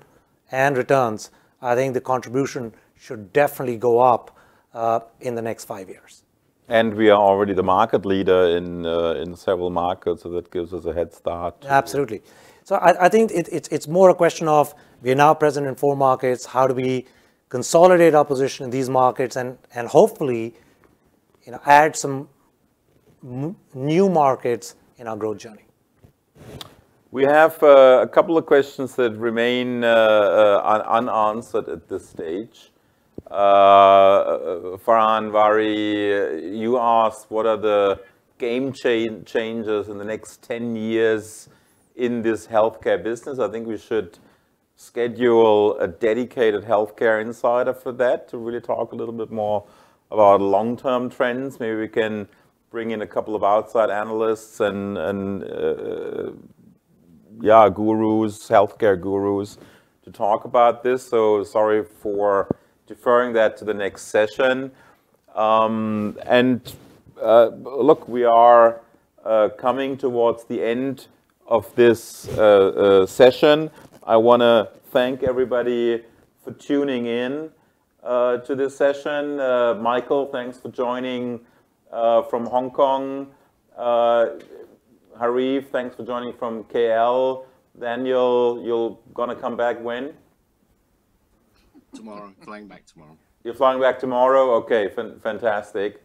and returns, I think the contribution should definitely go up uh, in the next five years. And we are already the market leader in, uh, in several markets, so that gives us a head start. Absolutely. So I, I think it, it's, it's more a question of we're now present in four markets. How do we consolidate our position in these markets and, and hopefully you know, add some new markets in our growth journey? We have uh, a couple of questions that remain uh, uh, unanswered at this stage. Uh, Farhan Vari, you asked what are the game cha- changes in the next 10 years in this healthcare business. I think we should schedule a dedicated healthcare insider for that to really talk a little bit more about long-term trends. Maybe we can bring in a couple of outside analysts and, and uh, yeah, gurus, healthcare gurus to talk about this. So sorry for deferring that to the next session. Um, and uh, look, we are uh, coming towards the end of this uh, uh session. I want to thank everybody for tuning in uh, to this session. Michael, thanks for joining from Hong Kong. Harif, thanks for joining from KL. Daniel, you're gonna come back when? Tomorrow, flying back tomorrow. You're flying back tomorrow? Okay, fantastic.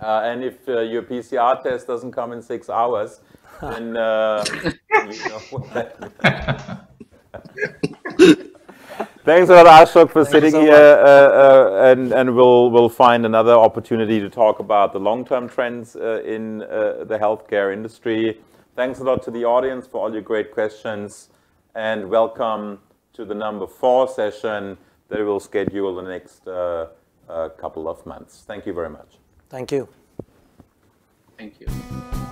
Uh, and if uh, your PCR test doesn't come in six hours, then uh, you know Thanks a lot, Ashok, for Thanks sitting so here, uh, uh, and and we'll we'll find another opportunity to talk about the long-term trends uh, in uh, the healthcare industry. Thanks a lot to the audience for all your great questions, and welcome to the number four session that we will schedule the next uh, uh, couple of months. Thank you very much. Thank you. Thank you.